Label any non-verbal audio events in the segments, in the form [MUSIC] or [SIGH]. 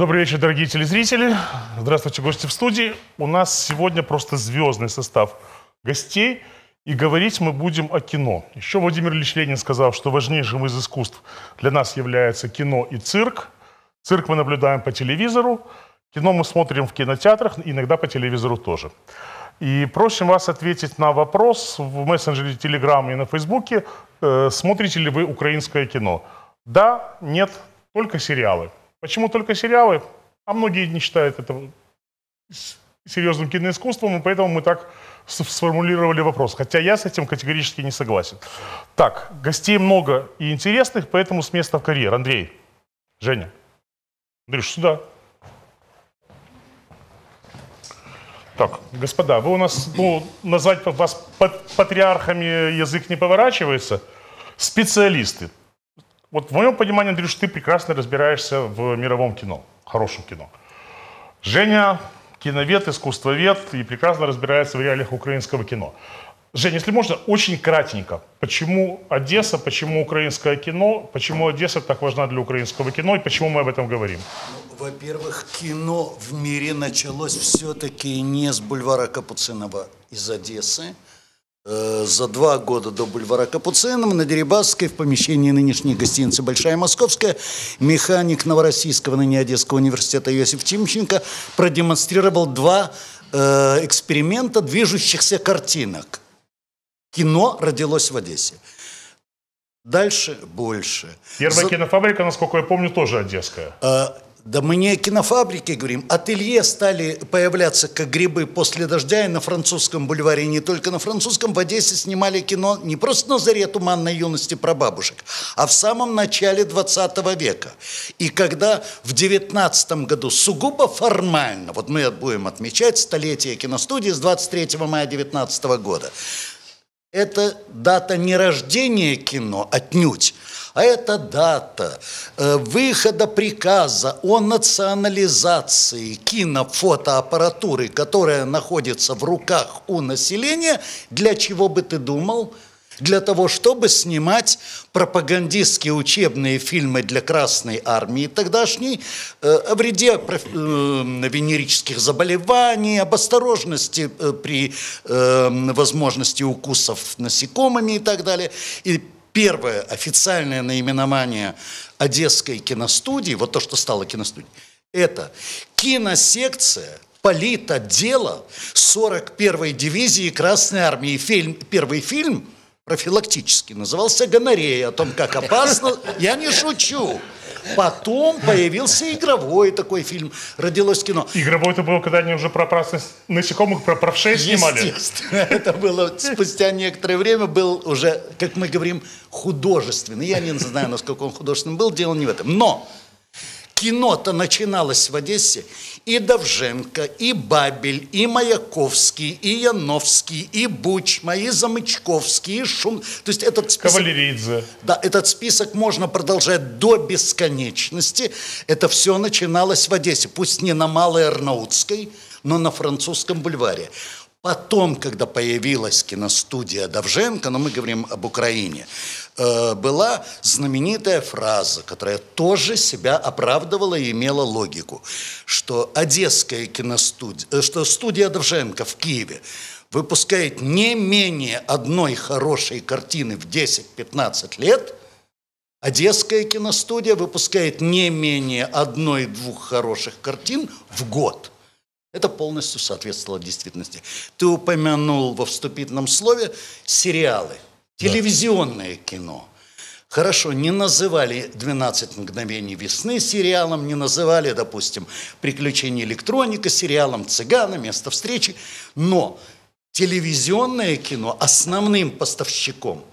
Добрый вечер, дорогие телезрители. Здравствуйте, гости в студии. У нас сегодня просто звездный состав гостей. И говорить мы будем о кино. Еще Владимир Ильич Ленин сказал, что важнейшим из искусств для нас является кино и цирк. Цирк мы наблюдаем по телевизору, кино мы смотрим в кинотеатрах, иногда по телевизору тоже. И просим вас ответить на вопрос в мессенджере Telegram и на Фейсбуке, э, смотрите ли вы украинское кино. Да, нет, только сериалы. Почему только сериалы? А многие не считают это серьезным киноискусством, и поэтому мы так сформулировали вопрос. Хотя я с этим категорически не согласен. Так, гостей много и интересных, поэтому с места в карьер. Андрей, Женя. Андрюш, сюда. Так, господа, вы у нас, ну, назвать вас патриархами язык не поворачивается. Специалисты. Вот в моем понимании, Андрюш, ты прекрасно разбираешься в мировом кино, хорошем кино. Женя киновед, искусствовед и прекрасно разбирается в реалиях украинского кино. Женя, если можно, очень кратенько. Почему Одесса, почему украинское кино, почему Одесса так важна для украинского кино и почему мы об этом говорим? Во-первых, кино в мире началось все-таки не с бульвара Капуцинова из Одессы. Э, за два года до бульвара Капуцинова на Дерибасской в помещении нынешней гостиницы «Большая Московская» механик Новороссийского, ныне Одесского университета Иосиф Тимченко продемонстрировал два э, эксперимента движущихся картинок. Кино родилось в Одессе. Дальше больше. Первая За... кинофабрика, насколько я помню, тоже одесская. Э, да мы не о кинофабрике говорим. Ателье стали появляться как грибы после дождя и на французском бульваре, не только на французском. В Одессе снимали кино не просто на заре туманной юности про бабушек, а в самом начале 20 века. И когда в 19 году сугубо формально, вот мы будем отмечать столетие киностудии с 23 мая 19 года, это дата не рождения кино отнюдь, а это дата э, выхода приказа о национализации кинофотоаппаратуры, которая находится в руках у населения, для чего бы ты думал? Для того, чтобы снимать пропагандистские учебные фильмы для Красной Армии тогдашней э, о вреде э, венерических заболеваний, об осторожности при возможности укусов насекомыми и так далее. И первое официальное наименование Одесской киностудии, вот то, что стало киностудией, это киносекция политотдела 41-й дивизии Красной Армии. Фильм, первый фильм профилактический назывался «Гонорея», о том, как опасно. Я не шучу. Потом появился игровой такой фильм, родилось кино. Игровой это было, когда они уже про опасность насекомых, про правшей снимали? Естественно, это было спустя некоторое время, был уже, как мы говорим, художественный. Я не знаю, насколько он художественным был, дело не в этом. Но кино-то начиналось в Одессе, и Довженко, и Бабель, и Маяковский, и Яновский, и Бучма, и Замычковский, и Шум. То есть этот список... Кавалеридзе. Да, этот список можно продолжать до бесконечности. Это все начиналось в Одессе, пусть не на Малой Арнаутской, но на французском бульваре. Потом, когда появилась киностудия Довженко, но мы говорим об Украине, э, была знаменитая фраза, которая тоже себя оправдывала и имела логику, что Одесская киностудия, э, что студия Довженко в Киеве выпускает не менее одной хорошей картины в 10-15 лет, Одесская киностудия выпускает не менее одной-двух хороших картин в год – это полностью соответствовало действительности. Ты упомянул во вступительном слове сериалы, телевизионное да. кино. Хорошо, не называли «12 мгновений весны» сериалом, не называли, допустим, «Приключения электроника» сериалом, «Цыгана», «Место встречи», но телевизионное кино основным поставщиком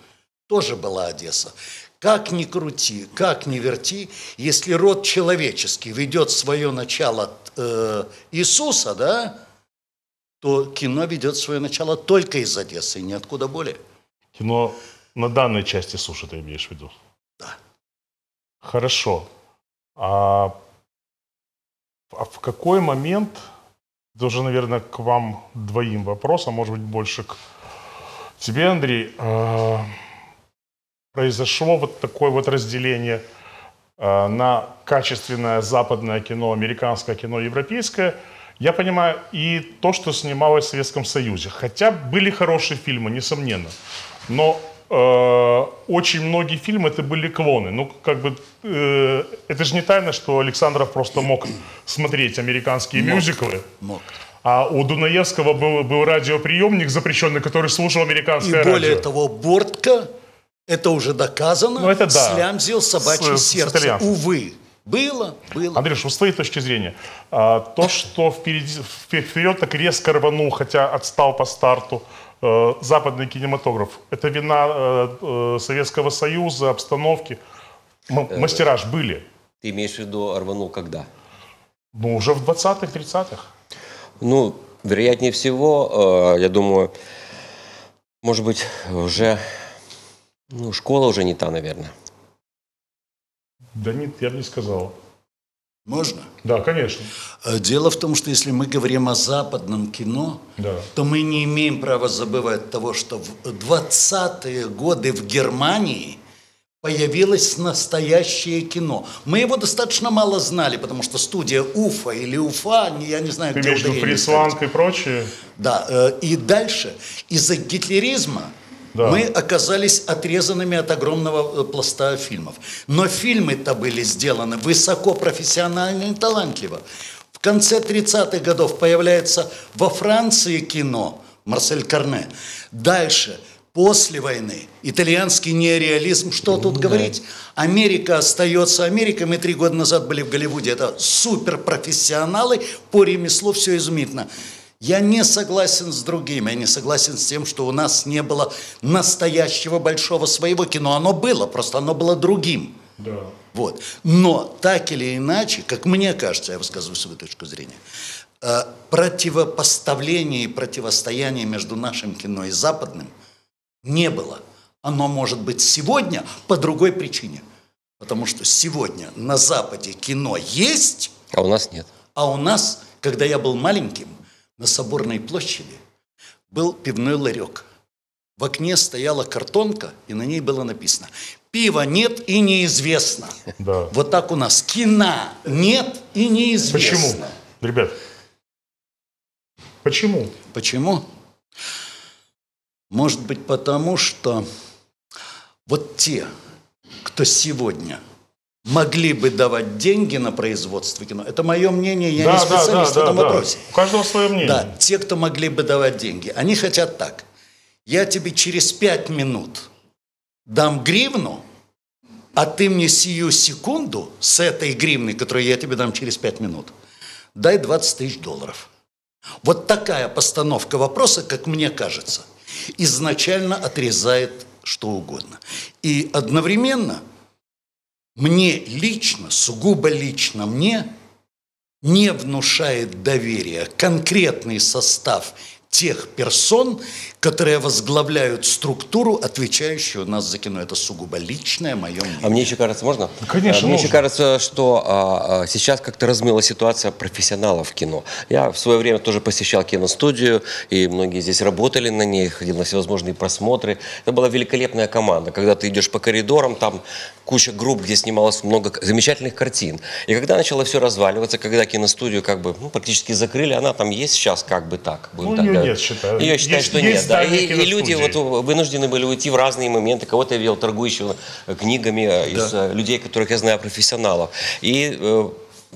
тоже была Одесса. Как ни крути, как ни верти, если род человеческий ведет свое начало э, Иисуса, да, то кино ведет свое начало только из Одессы, ниоткуда более. Кино на данной части суши ты имеешь в виду? Да. Хорошо. А, а в какой момент, даже, наверное, к вам двоим вопрос, а может быть больше к тебе, Андрей, э, произошло вот такое вот разделение на качественное западное кино, американское кино, европейское. Я понимаю и то, что снималось в Советском Союзе. Хотя были хорошие фильмы, несомненно. Но э, очень многие фильмы это были клоны. Ну, как бы, э, это же не тайна, что Александров просто мог смотреть американские Мог. мюзиклы. Мог. А у Дунаевского был, был радиоприемник запрещенный, который слушал И американское более радио. того, Бортко, это уже доказано, Ну, это да. слямзил собачье С- с сердце. итальянцем. Увы. Было, было. Андрюш, вот с твоей точки зрения, а, то, что впереди, впе- вперед так резко рванул, хотя отстал по старту, э, западный кинематограф, это вина э, э, Советского Союза, обстановки? М- мастера ж были. Ты имеешь в виду рванул когда? Ну, уже в 20-х, 30-х. Ну, вероятнее всего, я думаю, может быть, уже, ну, школа уже не та, наверное. Да нет, я бы не сказал. Можно? Да, конечно. Э, Дело в том, что если мы говорим о западном кино, Да. то мы не имеем права забывать того, что в 20-е годы в Германии появилось настоящее кино. Мы его достаточно мало знали, потому что студия Уфа или Уфа, не- я не знаю, Ты где имеешь в виду ударение ставить. Фрисланг и прочее? Да, э, и дальше из-за гитлеризма Да. мы оказались отрезанными от огромного э, пласта фильмов. Но фильмы-то были сделаны высоко профессионально и талантливо. В конце 30-х годов появляется во Франции кино Марсель Карне. Дальше, после войны, итальянский неореализм, что тут говорить? Америка остается Америкой. Мы три года назад были в Голливуде. Это суперпрофессионалы по ремеслу, все изумительно. Я не согласен с другими, я не согласен с тем, что у нас не было настоящего большого своего кино. Оно было, просто оно было другим. Да. Вот. Но так или иначе, как мне кажется, я высказываю свою точку зрения, э, противопоставление и противостояние между нашим кино и западным не было. Оно может быть сегодня по другой причине. Потому что сегодня на Западе кино есть, А у нас нет. а у нас, когда я был маленьким, на Соборной площади был пивной ларек. В окне стояла картонка, и на ней было написано «Пива нет и неизвестно». Да. Вот так у нас. Кино нет и неизвестно. Почему? Ребят, почему? Почему? Может быть, потому что вот те, кто сегодня могли бы давать деньги на производство кино, это мое мнение, я не специалист в этом вопросе. У каждого свое мнение. Да, те, кто могли бы давать деньги, они хотят так. Я тебе через пять минут дам гривну, а ты мне сию секунду с этой гривной, которую я тебе дам через пять минут, дай 20 тысяч долларов. Вот такая постановка вопроса, как мне кажется, изначально отрезает что угодно. И одновременно мне лично, сугубо лично мне, не внушает доверия конкретный состав тех персон, которые возглавляют структуру, отвечающую у нас за кино. Это сугубо личное мое мнение. А мне еще кажется, можно? конечно, А, Мне еще кажется, что а, а, сейчас как-то размыла ситуация профессионалов в кино. Я в свое время тоже посещал киностудию, и многие здесь работали на ней, ходил на всевозможные просмотры. Это была великолепная команда. Когда ты идешь по коридорам, там куча групп, где снималось много замечательных картин. И когда начало все разваливаться, когда киностудию как бы ну, практически закрыли, она там есть сейчас как бы так. будем Ну, так говорить. нет, считаю. Ее считают, Есть- что есть нет. Да. И, и люди вот вынуждены были уйти в разные моменты. Кого-то я видел торгующего книгами э, из э, людей, которых я знаю, профессионалов. И э,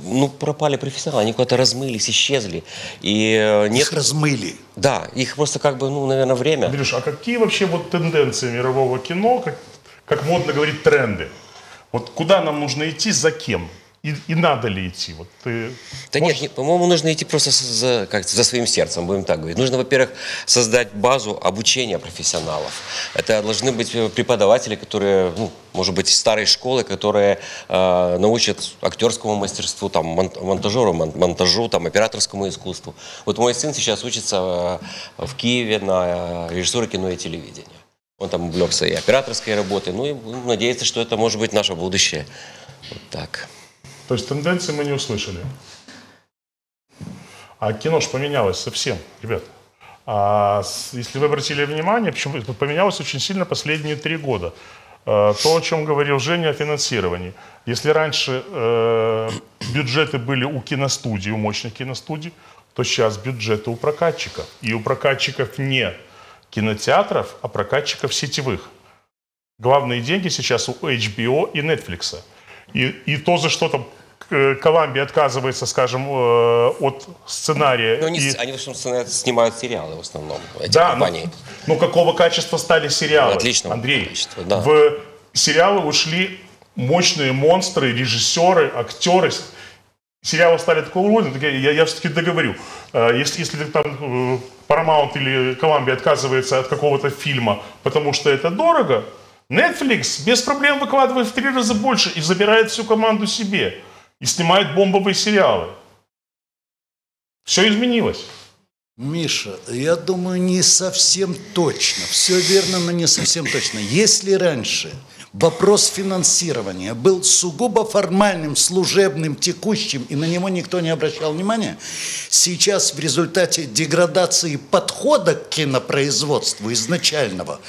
ну, пропали профессионалы, они куда-то размылись, исчезли. И нет, Их размыли. да, их просто как бы, ну, наверное, время. Андрюш, а какие вообще вот тенденции мирового кино, как, как модно говорить, тренды? Вот куда нам нужно идти, за кем? И, и надо ли идти? Вот ты Да нет, не- по-моему, нужно идти просто за, как, за своим сердцем, будем так говорить. Нужно, во-первых, создать базу обучения профессионалов. Это должны быть преподаватели, которые, ну, может быть, старой школы, которые э, научат актерскому мастерству, там, мон- монтажеру, мон- монтажу, там, операторскому искусству. Вот мой сын сейчас учится э, в Киеве на э, режиссуре кино и телевидения. Он там увлекся и операторской работой. Ну и будем надеяться, что это может быть наше будущее. Вот так. То есть тенденции мы не услышали. А кино ж поменялось совсем, ребят. А если вы обратили внимание, почему поменялось очень сильно последние три года. Э, то, о чем говорил Женя о финансировании. Если раньше э, бюджеты были у киностудий, у мощных киностудий, то сейчас бюджеты у прокатчиков. И у прокатчиков не кинотеатров, а прокатчиков сетевых. Главные деньги сейчас у HBO и Netflix. И, и то, за что там Колумбия отказывается, скажем, э, от сценария. Но они, и- они в основном снимают сериалы в основном, эти да, компании. Ну, ну какого качества стали сериалы? Отличного Андрей, качества, да. в сериалы ушли мощные монстры, режиссеры, актеры. Сериалы стали такого уровня, я, я, все-таки договорю. Э, Если, если там э, Paramount или Columbia отказывается от какого-то фильма, потому что это дорого, Netflix без проблем выкладывает в три раза больше и забирает всю команду себе. И снимает бомбовые сериалы. Все изменилось. Миша, я думаю, не совсем точно. Все верно, но не совсем точно. Если раньше вопрос финансирования был сугубо формальным, служебным, текущим, и на него никто не обращал внимания, сейчас в результате деградации подхода к кинопроизводству изначального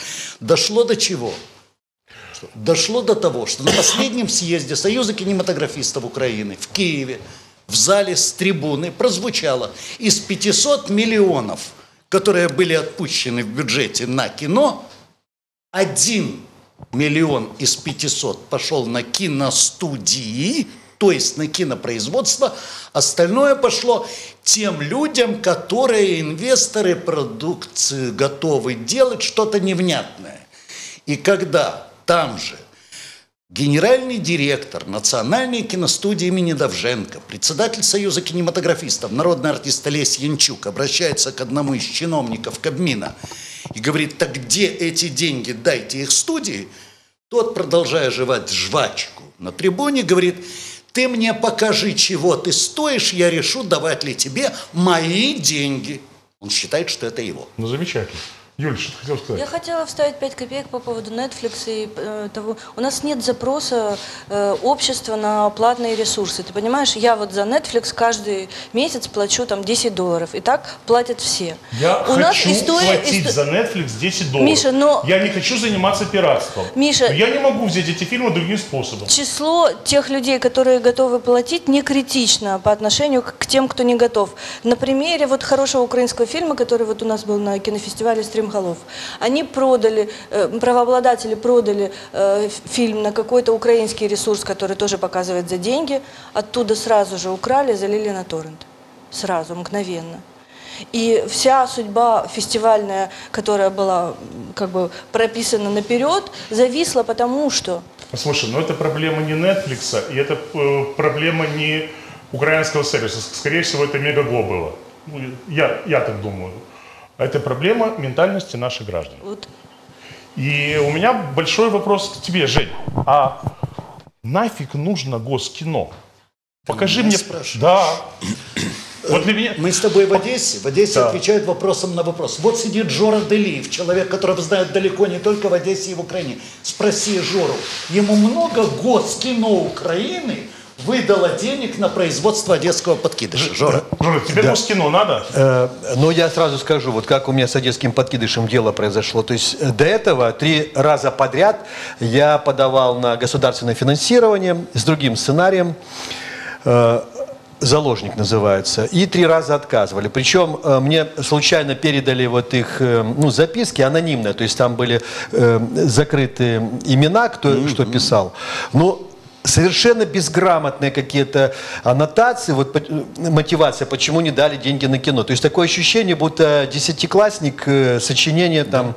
дошло до чего? Дошло до того, что на последнем съезде Союза кинематографистов Украины в Киеве в зале с трибуны прозвучало из 500 миллионов, которые были отпущены в бюджете на кино, один миллион из 500 пошел на киностудии, то есть на кинопроизводство, остальное пошло тем людям, которые инвесторы продукции готовы делать что-то невнятное. И когда там же генеральный директор Национальной киностудии имени Давженко, председатель Союза кинематографистов, народный артист Олесь Янчук обращается к одному из чиновников Кабмина и говорит, так где эти деньги, дайте их студии, тот, продолжая жевать жвачку на трибуне, говорит, ты мне покажи, чего ты стоишь, я решу, давать ли тебе мои деньги. Он считает, что это его. Ну, замечательно. Юль, что ты хотел сказать? Я хотела вставить 5 копеек по поводу Netflix и э, того. У нас нет запроса э, общества на платные ресурсы. Ты понимаешь, я вот за Netflix каждый месяц плачу там 10 долларов. И так платят все. Я У нас хочу история- платить исто- за Netflix 10 долларов. Миша, но- Я не хочу заниматься пиратством. Миша- Но я не могу взять эти фильмы другим способом. Число тех людей, которые готовы платить, не критично по отношению к, к тем, кто не готов. На примере вот хорошего украинского фильма, который вот у нас был на кинофестивале «Стримголов», они продали, э, правообладатели продали э, фильм на какой-то украинский ресурс, который тоже показывает за деньги, оттуда сразу же украли, залили на торрент. Сразу, мгновенно. И вся судьба фестивальная, которая была как бы прописана наперед, зависла потому, что Слушай, ну это проблема не Netflix, и это э, проблема не украинского сервиса. Скорее всего, это Мегаго было. Ну, я, я так думаю. Это проблема ментальности наших граждан. вот И у меня большой вопрос к тебе, Жень. А нафиг нужно госкино? Покажи меня мне... спрашиваешь? Да. Вот для меня... Мы с тобой в Одессе. В Одессе Да. отвечают вопросом на вопрос. Вот сидит Жора Делиев, человек, которого знают далеко не только в Одессе и в Украине. Спроси Жору, ему много госкино Украины выдало денег на производство одесского подкидыша. Жора. Жора, тебе госкино надо? Э, Но я сразу скажу, вот как у меня с одесским подкидышем дело произошло. То есть э, до этого три раза подряд я подавал на государственное финансирование с другим сценарием. э, Заложник называется. И три раза отказывали. Причем э, мне случайно передали вот их э, ну, записки анонимные. То есть там были э, закрыты имена, кто что писал. Ну, совершенно безграмотные какие-то аннотации, вот мотивация, почему не дали деньги на кино. То есть такое ощущение, будто десятиклассник э, сочинение там,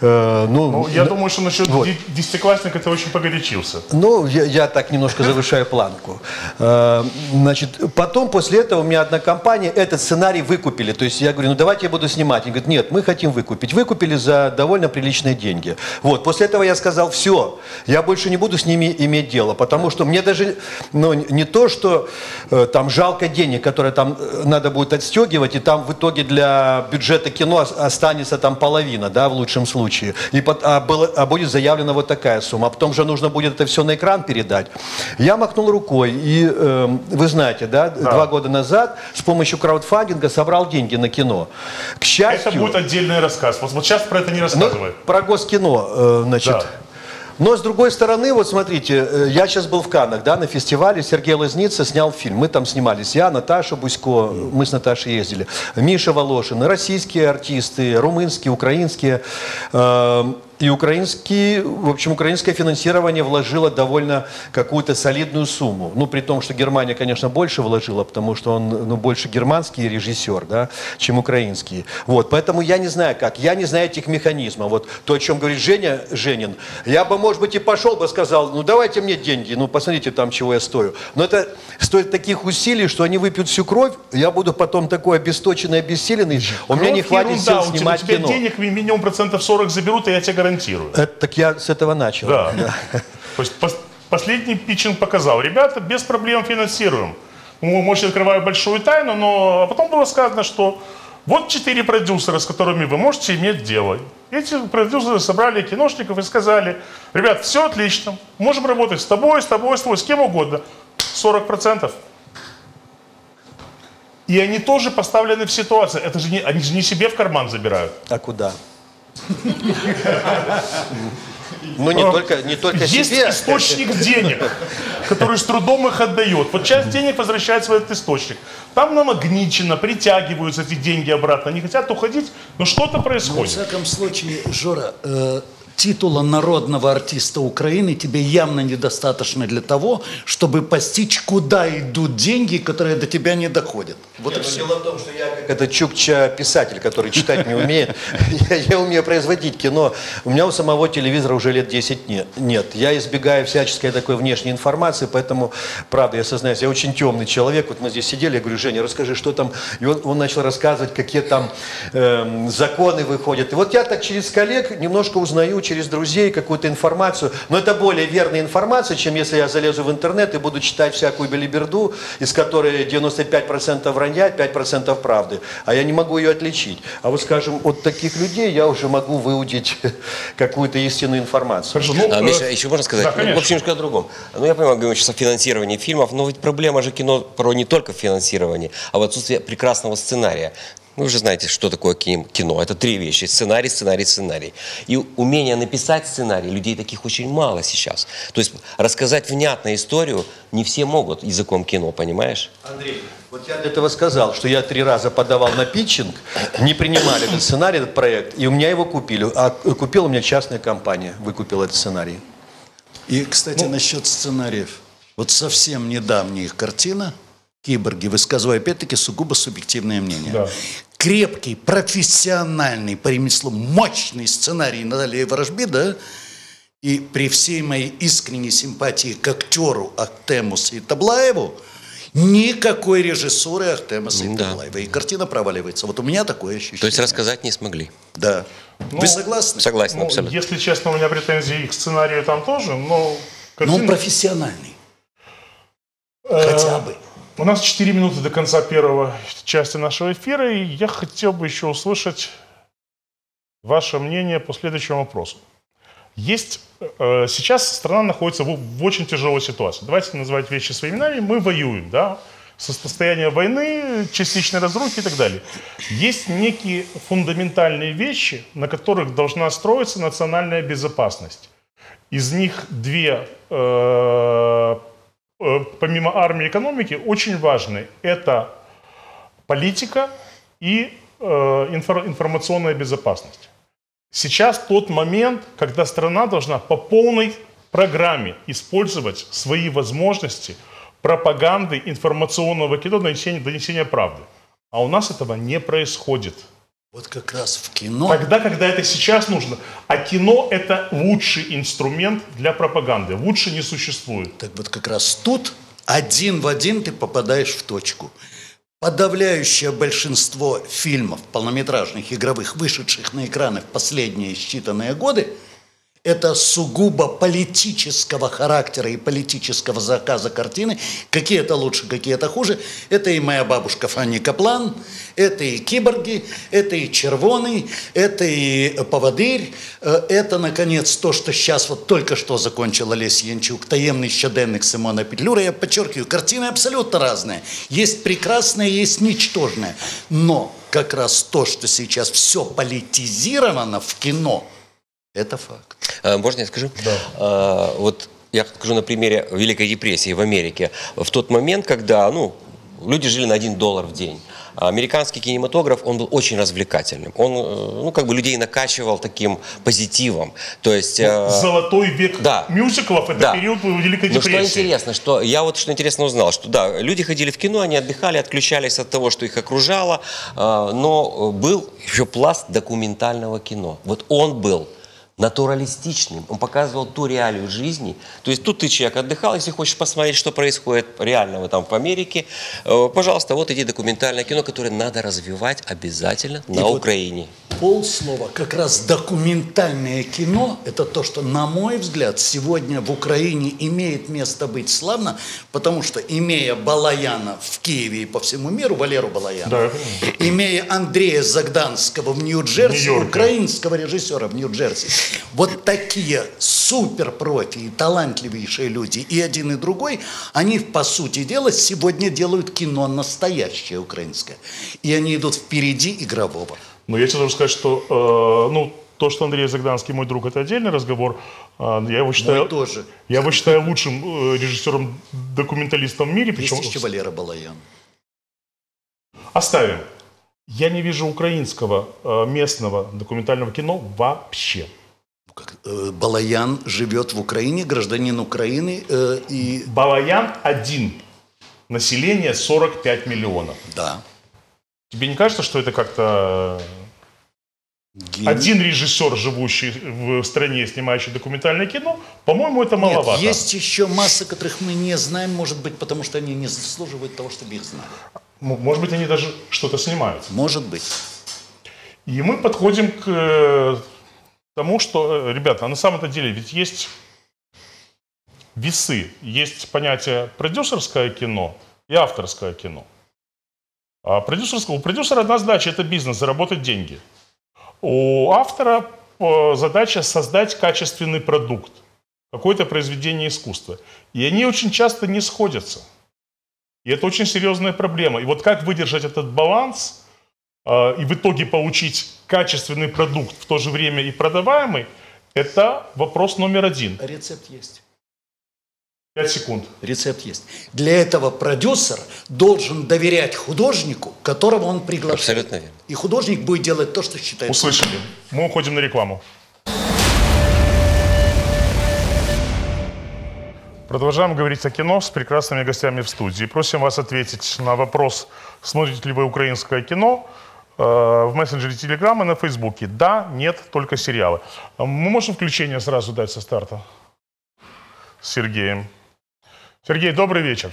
э, ну, Ну, я н- думаю, что насчет Вот. де- десятиклассника ты очень погорячился. ну, я, я так немножко завышаю планку. Э, Значит, потом, после этого, у меня одна компания этот сценарий выкупили. То есть я говорю, ну давайте я буду снимать. Они говорят, нет, мы хотим выкупить. Выкупили за довольно приличные деньги. Вот, после этого я сказал, все, я больше не буду с ними иметь дело, потому что мне даже, ну, не то, что э, там жалко денег, которые там э, надо будет отстегивать, и там в итоге для бюджета кино ос- останется там половина, да, в лучшем случае. И пот- а, было- а будет заявлена вот такая сумма. А потом же нужно будет это все на экран передать. Я махнул рукой, и э, вы знаете, да, два года назад с помощью краудфандинга собрал деньги на кино. К счастью... Это будет отдельный рассказ. Вот, вот сейчас про это не Ну, рассказывай. про Госкино, э, значит. Да. Но с другой стороны, вот смотрите, э, я сейчас был в Каннах, да, на фестивале, Сергей Лазница снял фильм. Мы там снимались, я, Наташа Бусько, мы с Наташей ездили, Миша Волошин, российские артисты, румынские, украинские. И украинский, в общем, украинское финансирование вложило довольно какую-то солидную сумму. Ну, при том, что Германия, конечно, больше вложила, потому что он ну, больше германский режиссер, да, чем украинский. Вот, поэтому я не знаю как, я не знаю этих механизмов. Вот то, о чем говорит Женя Женин, я бы, может быть, и пошел бы, сказал, ну, давайте мне деньги, ну, посмотрите там, чего я стою. Но это стоит таких усилий, что они выпьют всю кровь, я буду потом такой обесточенный, обессиленный, у меня не хватит ерунда, сил снимать у тебя кино. денег минимум процентов 40 заберут, и я тебе гарантирую. Это, так я с этого начал. Да. То есть пос- последний питчинг показал. Ребята, без проблем финансируем. Может, открываю большую тайну, но потом было сказано, что вот четыре продюсера, с которыми вы можете иметь дело. Эти продюсеры собрали киношников и сказали, ребят, все отлично, можем работать с тобой, с тобой, с тобой, с кем угодно. 40%. И они тоже поставлены в ситуацию. Это же не, они же не себе в карман забирают. А куда? Ну, не только, не только Есть себе. источник денег, который с трудом их отдает. Вот часть денег возвращается в этот источник. Там намагничено, притягиваются эти деньги обратно. Они хотят уходить, но что-то Во происходит. всяком случае, Жора, э, титула народного артиста Украины тебе явно недостаточно для того, чтобы постичь, куда идут деньги, которые до тебя не доходят. Вот и Нет, ну, все. Дело в том, что я как это чукча писатель, который читать не умеет. [LAUGHS] Я, я умею производить кино. У меня у самого телевизора уже лет 10 не- нет. Я избегаю всяческой такой внешней информации, поэтому, правда, я сознаюсь, я очень темный человек. Вот мы здесь сидели, я говорю, Женя, расскажи, что там. И он, он начал рассказывать, какие там эм, законы выходят. И вот я так через коллег немножко узнаю, через друзей какую-то информацию. Но это более верная информация, чем если я залезу в интернет и буду читать всякую белиберду, из которой 95% вранья, 5% правды. А я не могу ее отличить. А вот, скажем, от таких людей я уже могу выудить [LAUGHS] какую-то истинную информацию. Хорошо, ну, А, э, Миша, еще можно сказать? Да, Ну, конечно. вообще немножко о другом. Ну, я понимаю, говорим сейчас о финансировании фильмов, но ведь проблема же кино порой не только в финансировании, а в отсутствии прекрасного сценария. Вы же знаете, что такое кин- кино. Это три вещи. Сценарий, сценарий, сценарий. И умение написать сценарий, людей таких очень мало сейчас. То есть рассказать внятно историю не все могут языком кино, понимаешь? Андрей, вот я для этого сказал, что я три раза подавал на питчинг, не принимали этот сценарий, этот проект, и у меня его купили. А купила у меня частная компания, выкупила этот сценарий. И, кстати, насчет сценариев. Вот совсем недавняя их картина «Киборги», высказываю опять-таки сугубо субъективное мнение. Да. Крепкий, профессиональный, по ремеслу, мощный сценарий Натальи Ворожби, да, и при всей моей искренней симпатии к актеру Ахтемусу и Таблаеву, никакой режиссуры Ахтемуса и Да. Таблаева. И картина проваливается. Вот у меня такое ощущение. То есть рассказать не смогли. Да. Ну, Вы согласны? Согласен, Ну, абсолютно. если честно, у меня претензии к сценарию там тоже, но... Но картина- он профессиональный. Э, Хотя бы. У нас 4 минуты до конца первой части нашего эфира, и я хотел бы еще услышать ваше мнение по следующему вопросу. Есть э, сейчас страна находится в, в очень тяжелой ситуации. Давайте называть вещи своими именами. Мы воюем, да, со состояния войны, частичной разрухи и так далее. Есть некие фундаментальные вещи, на которых должна строиться национальная безопасность. Из них две э, помимо армии и экономики, очень важны. Это политика и э, инфор- информационная безопасность. Сейчас тот момент, когда страна должна по полной программе использовать свои возможности пропаганды, информационного кино, донесения, донесения правды. А у нас этого не происходит. Вот как раз в кино Тогда, когда это сейчас нужно. А кино – это лучший инструмент для пропаганды. Лучше не существует. Так вот как раз тут один в один ты попадаешь в точку. Подавляющее большинство фильмов, полнометражных, игровых, вышедших на экраны в последние считанные годы, это сугубо политического характера и политического заказа картины. Какие-то лучше, какие-то хуже. Это и моя бабушка Фанни Каплан, это и киборги, это и червоный, это и поводырь, э, это, наконец, то, что сейчас вот только что закончил Олесь Янчук, таемный щоденник Симона Петлюра. Я подчеркиваю, картины абсолютно разные. Есть прекрасное, есть ничтожное. Но как раз то, что сейчас все политизировано в кино – Это факт. Э, Можно я скажу? Да. Вот я скажу на примере Великой депрессии в Америке. В тот момент, когда ну, люди жили на один доллар в день, а Американский кинематограф, он был очень развлекательным. Он, э, ну, как бы людей накачивал таким позитивом. То есть... э, Золотой век да. мюзиклов – это Да. период Великой Но что депрессии. интересно, что я вот что интересно узнал, что да, люди ходили в кино, они отдыхали, отключались от того, что их окружало, а, но был еще пласт документального кино. Вот он был натуралистичным, он показывал ту реалию жизни. То есть тут ты человек отдыхал, если хочешь посмотреть, что происходит реального там в Америке, э, пожалуйста, вот иди документальное кино, которое надо развивать обязательно на вот Украине. Полслова, как раз документальное кино, это то, что, на мой взгляд, сегодня в Украине имеет место быть славно, потому что, имея Балаяна в Киеве и по всему миру, Валеру Балаяна, Да, имея Андрея Загданского в Нью-Джерси, украинского режиссера в Нью-Джерси, вот такие суперпрофи и талантливейшие люди, и один, и другой, они, по сути дела, сегодня делают кино настоящее украинское. И они идут впереди игрового. Но я тебе должен сказать, что э, ну, то, что Андрей Загданский мой друг, это отдельный разговор. А, я его считаю, Мой тоже. Я его считаю лучшим э, режиссером-документалистом в мире. Причем Есть еще Валера Балаян. оставим. Я не вижу украинского э, местного документального кино вообще. Э, Балаян живет в Украине, гражданин Украины, э, и Балаян один. Население 45 миллионов. да. Тебе не кажется, что это как-то гений. один режиссер, живущий в стране, снимающий документальное кино? По-моему, это Нет, маловато. есть еще масса, которых мы не знаем, может быть, потому что они не заслуживают того, чтобы их знали. Может быть, они даже что-то снимают. Может быть. И мы подходим к э, тому, что, э, ребята, а на самом-то деле ведь есть весы, есть понятие продюсерское кино и авторское кино. А продюсерского, у продюсера одна задача – это бизнес, заработать деньги. У автора э, задача создать качественный продукт, какое-то произведение искусства. И они очень часто не сходятся. И это очень серьезная проблема. И вот как выдержать этот баланс – и в итоге получить качественный продукт в то же время и продаваемый, это вопрос номер один. Рецепт есть. Пять секунд. Рецепт есть. Для этого продюсер должен доверять художнику, которого он приглашает. Абсолютно верно. И художник будет делать то, что считает. Услышали. Мы уходим на рекламу. Продолжаем говорить о кино с прекрасными гостями в студии. Просим вас ответить на вопрос, смотрите ли вы украинское кино в мессенджере Телеграм и на Фейсбуке. Да, нет, только сериалы. Мы можем включение сразу дать со старта? С Сергеем. Сергей, добрый вечер.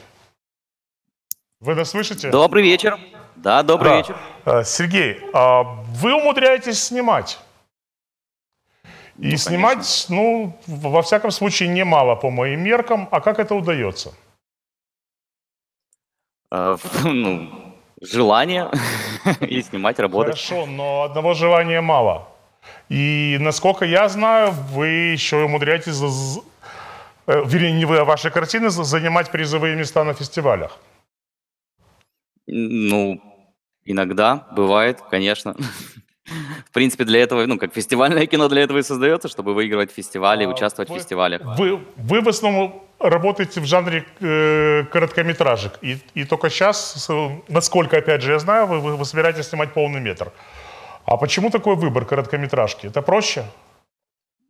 Вы нас слышите? Добрый вечер. Да, добрый Да. вечер. Э, Сергей, а вы умудряетесь снимать. И снимать, ну, в- во всяком случае, немало по моим меркам. А как это удается? Э, [LAUGHS] ну, желание [LAUGHS] и снимать, работать. Хорошо, но одного желания мало. И, насколько я знаю, вы еще умудряетесь, э, вернее, не вы, а ваши картины за- занимать призовые места на фестивалях. Ну, иногда бывает, конечно. [LAUGHS] В принципе, для этого, ну, как фестивальное кино для этого и создается, чтобы выигрывать фестивали, А участвовать вы- в фестивалях. Вы, вы в основном работаете в жанре э, короткометражек. И, и только сейчас, насколько, опять же, я знаю, вы, вы, вы собираетесь снимать полный метр. А почему такой выбор короткометражки? Это проще?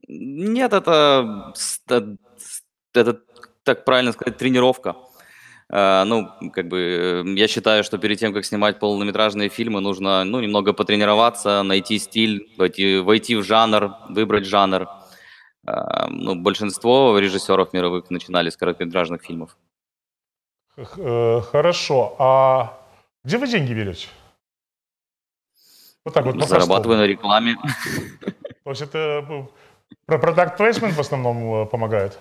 Нет, это, ст- это, так правильно сказать, тренировка. Э, Ну, как бы, э, я считаю, что перед тем, как снимать полнометражные фильмы, нужно, ну, немного потренироваться, найти стиль, войти, войти в жанр, выбрать жанр. Э, Ну, большинство режиссеров мировых начинали с короткометражных фильмов. Э, хорошо. А где вы деньги берете? Вот так вот. Зарабатываю на рекламе. То есть это э, про продакт плейсмент в основном помогает?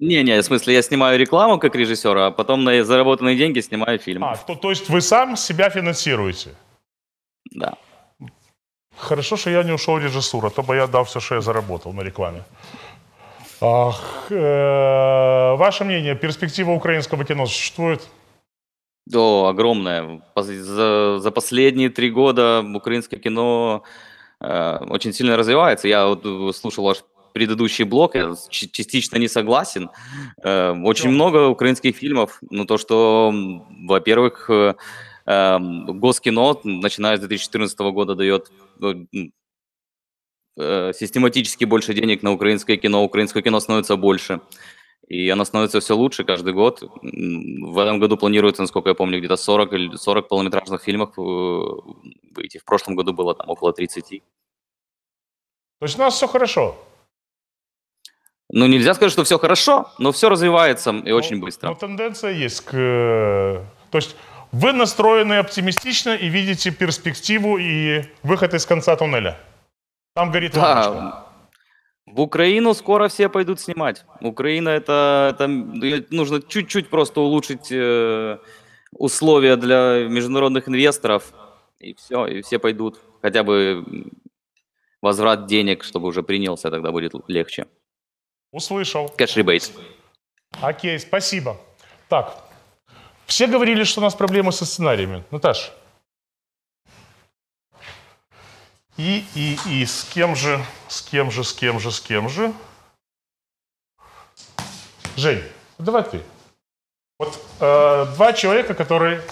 Не-не, в смысле, я снимаю рекламу как режиссер, а потом на заработанные деньги снимаю фильм. А, то, то есть вы сам себя финансируете? Да. Хорошо, что я не ушел в режиссуру, а то бы я дал все, что я заработал на рекламе. Ах, э, ваше мнение, перспектива украинского кино существует? Да, огромное. Пос- За, за последние три года украинское кино э, очень сильно развивается. Я вот э, слушал ваш предыдущий блок, я частично не согласен. Э, Очень много украинских фильмов, ну то, что, во-первых, э, эм, Госкино, начиная с 2014 года, дает э, э, систематически больше денег на украинское кино, украинское кино становится больше. И оно становится все лучше каждый год. В этом году планируется, насколько я помню, где-то 40 или 40 полнометражных фильмов выйти. В прошлом году было там около 30. То есть у нас все хорошо. Ну, нельзя сказать, что все хорошо, но все развивается и очень Ну, быстро. Ну, тенденция есть к... э, То есть вы настроены оптимистично и видите перспективу и выход из конца туннеля. Там горит лампочка. Да, в Украину скоро все пойдут снимать. Украина это, это нужно чуть-чуть просто улучшить э, условия для международных инвесторов, и все, и все пойдут. Хотя бы возврат денег, чтобы уже принялся, тогда будет легче. Услышал. Cash rebate. Окей, спасибо. Так, все говорили, что у нас проблемы со сценариями. Наташ. И, и, и, с кем же, с кем же, с кем же, с кем же? Жень, ну давай ты. Вот э, два человека, которые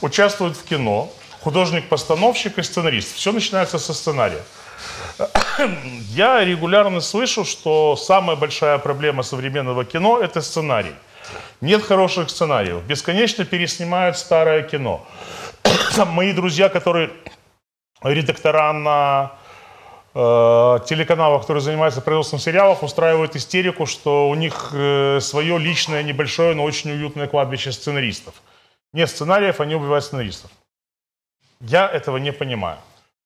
участвуют в кино, художник-постановщик и сценарист. Все начинается со сценария. [COUGHS] Я регулярно слышу, что самая большая проблема современного кино – это сценарий. Нет хороших сценариев. Бесконечно переснимают старое кино. [COUGHS] Там мои друзья, которые [COUGHS] редактора на э, телеканалах, которые занимаются производством сериалов, устраивают истерику, что у них э, свое личное, небольшое, но очень уютное кладбище сценаристов. Нет сценариев, они убивают сценаристов. Я этого не понимаю.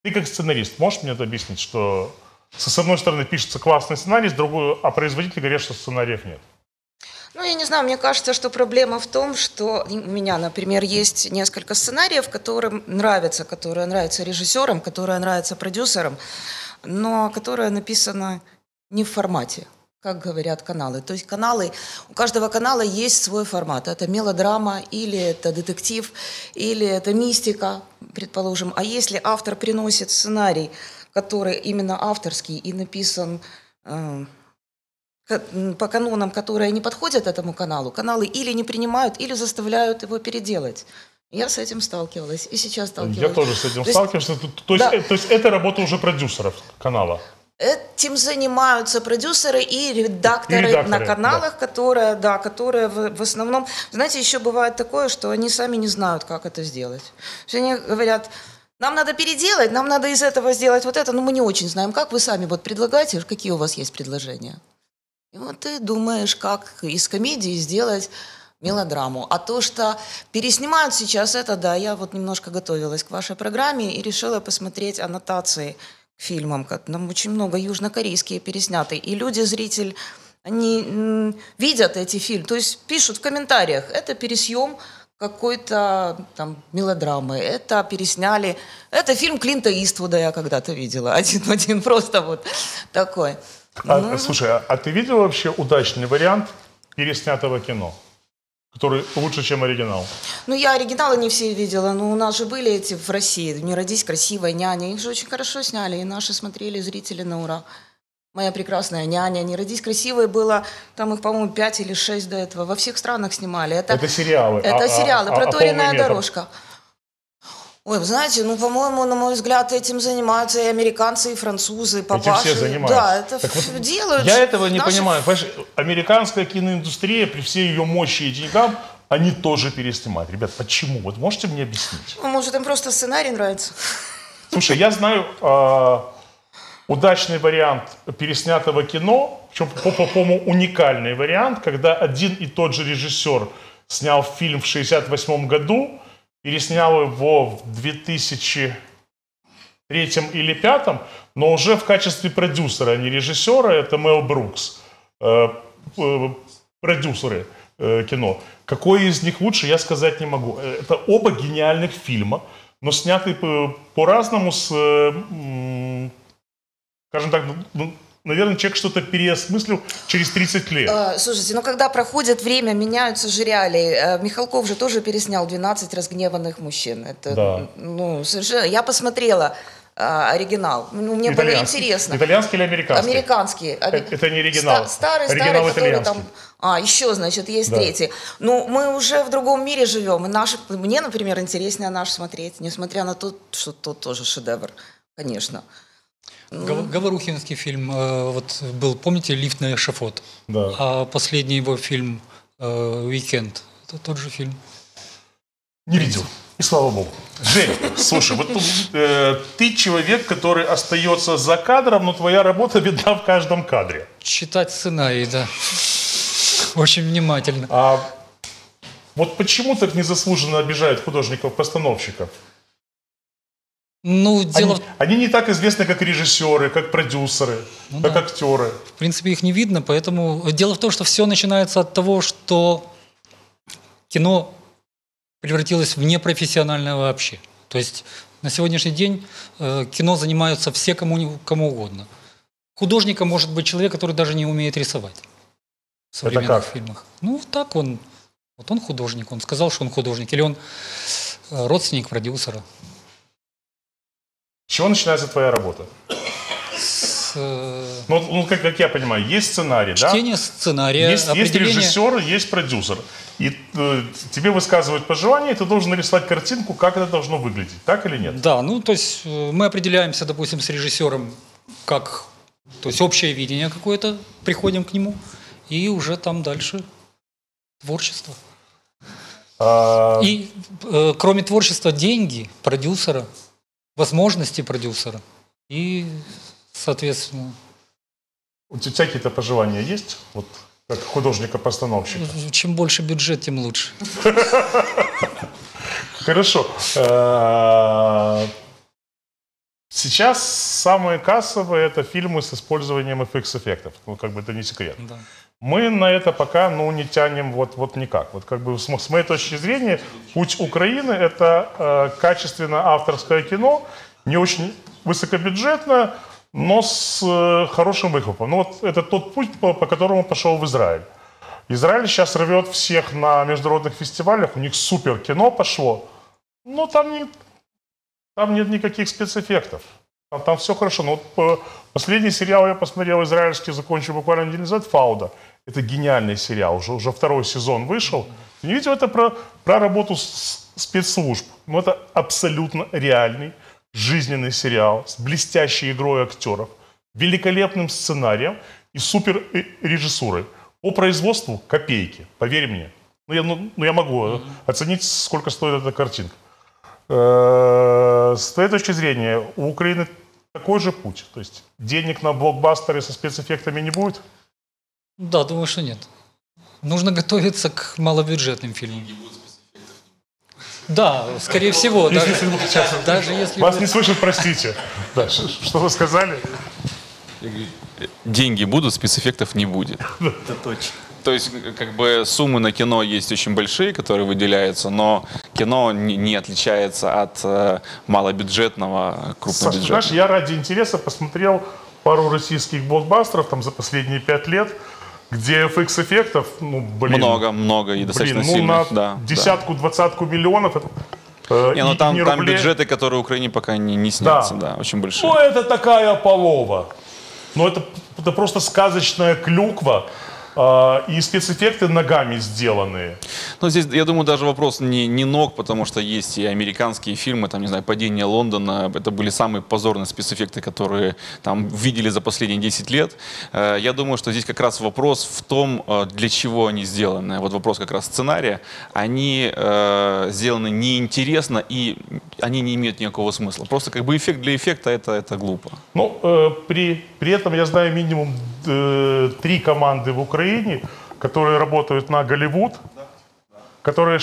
Ты как сценарист можешь мне это объяснить, что с одной стороны пишется классный сценарий, с другой, а производители говорят, что сценариев нет. Ну, я не знаю, мне кажется, что проблема в том, что у меня, например, есть несколько сценариев, которым нравятся, которые нравятся режиссерам, которые нравятся продюсерам, но которые написаны не в формате, как говорят каналы. То есть каналы, у каждого канала есть свой формат. Это мелодрама, или это детектив, или это мистика, предположим. А если автор приносит сценарий, который именно авторский и написан э, по канонам, которые не подходят этому каналу, каналы или не принимают, или заставляют его переделать. Я с этим сталкивалась и сейчас сталкиваюсь. Я тоже с этим То есть сталкиваюсь. То, то есть, Да. э, то есть это работа уже продюсеров канала. Этим занимаются продюсеры и редакторы, И редакторы, на каналах, которые, да, которые в, в основном, знаете, еще бывает такое, что они сами не знают, как это сделать. Есть они говорят, нам надо переделать, нам надо из этого сделать вот это, но мы не очень знаем, как вы сами вот предлагаете, какие у вас есть предложения. И вот ты думаешь, как из комедии сделать мелодраму. А то, что переснимают сейчас это, да, я вот немножко готовилась к вашей программе и решила посмотреть аннотации фильмам. как Там очень много южнокорейские пересняты. И люди, зритель, они видят эти фильмы, то есть пишут в комментариях, это пересъем какой-то там мелодрамы, это пересняли, это фильм Клинта Иствуда я когда-то видела, один в один, просто вот такой. А, Ну, Слушай, а, а ты видел вообще удачный вариант переснятого кино? Который лучше, чем оригинал? Ну, я оригиналы не все видела, но у нас же были эти в России. «Не родись красивой, няня». Их же очень хорошо сняли, и наши смотрели зрители на ура. «Моя прекрасная няня», «Не родись красивой» было, там их, по-моему, пять или шесть до этого. Во всех странах снимали. Это, Это сериалы. Это А- а- сериалы, а- а «Проторенная полный метр? Дорожка». Ой, вы знаете, ну, по-моему, на мой взгляд, этим занимаются и американцы, и французы, папаши. все занимаются. Да, это Так вот, делают. Я этого не Наши понимаю. Понимаешь, американская киноиндустрия при всей ее мощи и деньгам, они тоже переснимают. Ребят, почему? Вот можете мне объяснить? Ну, может, им просто сценарий нравится. Слушай, я знаю э, удачный вариант переснятого кино, причем, по- по- по-моему, уникальный вариант, когда один и тот же режиссер снял фильм в 68 году, переснял его в 2003 или 2005, но уже в качестве продюсера, а не режиссера, это Мел Брукс. Э, э, продюсеры э, кино. Какой из них лучше, я сказать не могу. Э, Это оба гениальных фильма, но сняты по- по-разному с, э, скажем так, ну, наверное, человек что-то переосмыслил через 30 лет. Э, Слушайте, ну когда проходит время, меняются же реалии. Э, Михалков же тоже переснял «12 разгневанных мужчин». Это, Да. ну, совершенно... Я посмотрела а, оригинал. Ну, мне было интересно. Итальянский или американский? Американский. Это- это не оригинал. Ста- Старый, Оригинал старый, который там... А, еще, значит, есть Да. третий. Ну, мы уже в другом мире живем. И наши, мне, например, интереснее наш смотреть, несмотря на то, что тот тоже шедевр, конечно. Гов- Говорухинский фильм э, вот был, помните, «Лифт на эшафот»? Да. А последний его фильм э, «Уикенд» – это тот же фильм. Не видел. И слава богу. Жень, слушай, вот тут, э, ты человек, который остается за кадром, но твоя работа видна в каждом кадре. Читать сценарий, да. Очень внимательно. А вот почему так незаслуженно обижают художников-постановщиков? Ну, дело Они, они не так известны, как режиссеры, как продюсеры, Ну как да. актеры. В принципе, их не видно, поэтому дело в том, что все начинается от того, что кино превратилось в непрофессиональное вообще. То есть на сегодняшний день э, кино занимаются все, кому, кому угодно. Художником может быть человек, который даже не умеет рисовать в современных как? фильмах. Ну, так он, вот он художник, он сказал, что он художник, или он э, родственник продюсера. Чего начинается твоя работа? С, э, Ну, ну, как, как я понимаю, есть сценарий, да? чтение сценария, Есть, есть определение... режиссер, есть продюсер. И э, тебе высказывают пожелания, и ты должен нарисовать картинку, как это должно выглядеть. Так или нет? Да, ну то есть э, мы определяемся, допустим, с режиссером, как, то есть общее видение какое-то, приходим к нему, и уже там дальше творчество. А, И э, кроме творчества деньги продюсера, возможности продюсера и, соответственно, у тебя какие-то пожелания есть? Вот как художника-постановщика. чем больше бюджет, тем лучше. Хорошо. Э, Сейчас самые кассовые это фильмы с использованием FX-эффектов. Ну, как бы это не секрет. Да. Мы на это пока, ну, не тянем вот, вот никак. Вот как бы с, с моей точки зрения, путь Украины – это э, качественное авторское кино, не очень высокобюджетное, но с э, хорошим выхлопом. Ну, вот это тот путь, по, по которому пошел в Израиль. Израиль сейчас рвет всех на международных фестивалях, у них супер кино пошло, но там, не, там нет никаких спецэффектов. Там, там все хорошо. Но вот э, последний сериал я посмотрел израильский, закончил буквально неделю назад, «Фауда». Это гениальный сериал, уже, уже второй сезон вышел. Не видите, это про, про работу с- спецслужб. Но это абсолютно реальный, жизненный сериал с блестящей игрой актеров, великолепным сценарием и супер э, режиссурой. По производству копейки, поверь мне. Ну я, ну, ну, я могу э, оценить, сколько стоит эта картинка. Э, С твоей точки зрения, у Украины такой же путь? То есть денег на блокбастеры со спецэффектами не будет? Да, думаю, что нет. Нужно готовиться к малобюджетным фильмам. Да, скорее всего. Даже, даже если... Вас не слышат, простите. Да, что вы сказали? деньги будут, спецэффектов не будет. Это точно. То есть, как бы суммы на кино есть очень большие, которые выделяются, но кино не, не отличается от э, малобюджетного Саш, ты крупнобюджетного. знаешь, я ради интереса посмотрел пару российских блокбастеров там за последние пять лет, где FX-эффектов, ну, блин. много, много и достаточно блин, ну, сильных. на да, десятку, двадцатку миллионов. это, э, да. Не, ну там, не там рублей. бюджеты, которые Украине пока не, не снятся, Да. да. очень большие. Ну, это такая полова. Но это, это просто сказочная клюква. А, и спецэффекты ногами сделанные. Ну, здесь, я думаю, даже вопрос не, не ног, потому что есть и американские фильмы, там, не знаю, «Падение Лондона», это были самые позорные спецэффекты, которые там видели за последние 10 лет. Э, Я думаю, что здесь как раз вопрос в том, э, для чего они сделаны. Вот вопрос как раз сценария. Они э, сделаны неинтересно, и они не имеют никакого смысла. Просто как бы эффект для эффекта это, это глупо. Ну, э, при, при этом я знаю минимум э, три команды в Украине, которые работают на Голливуд, которые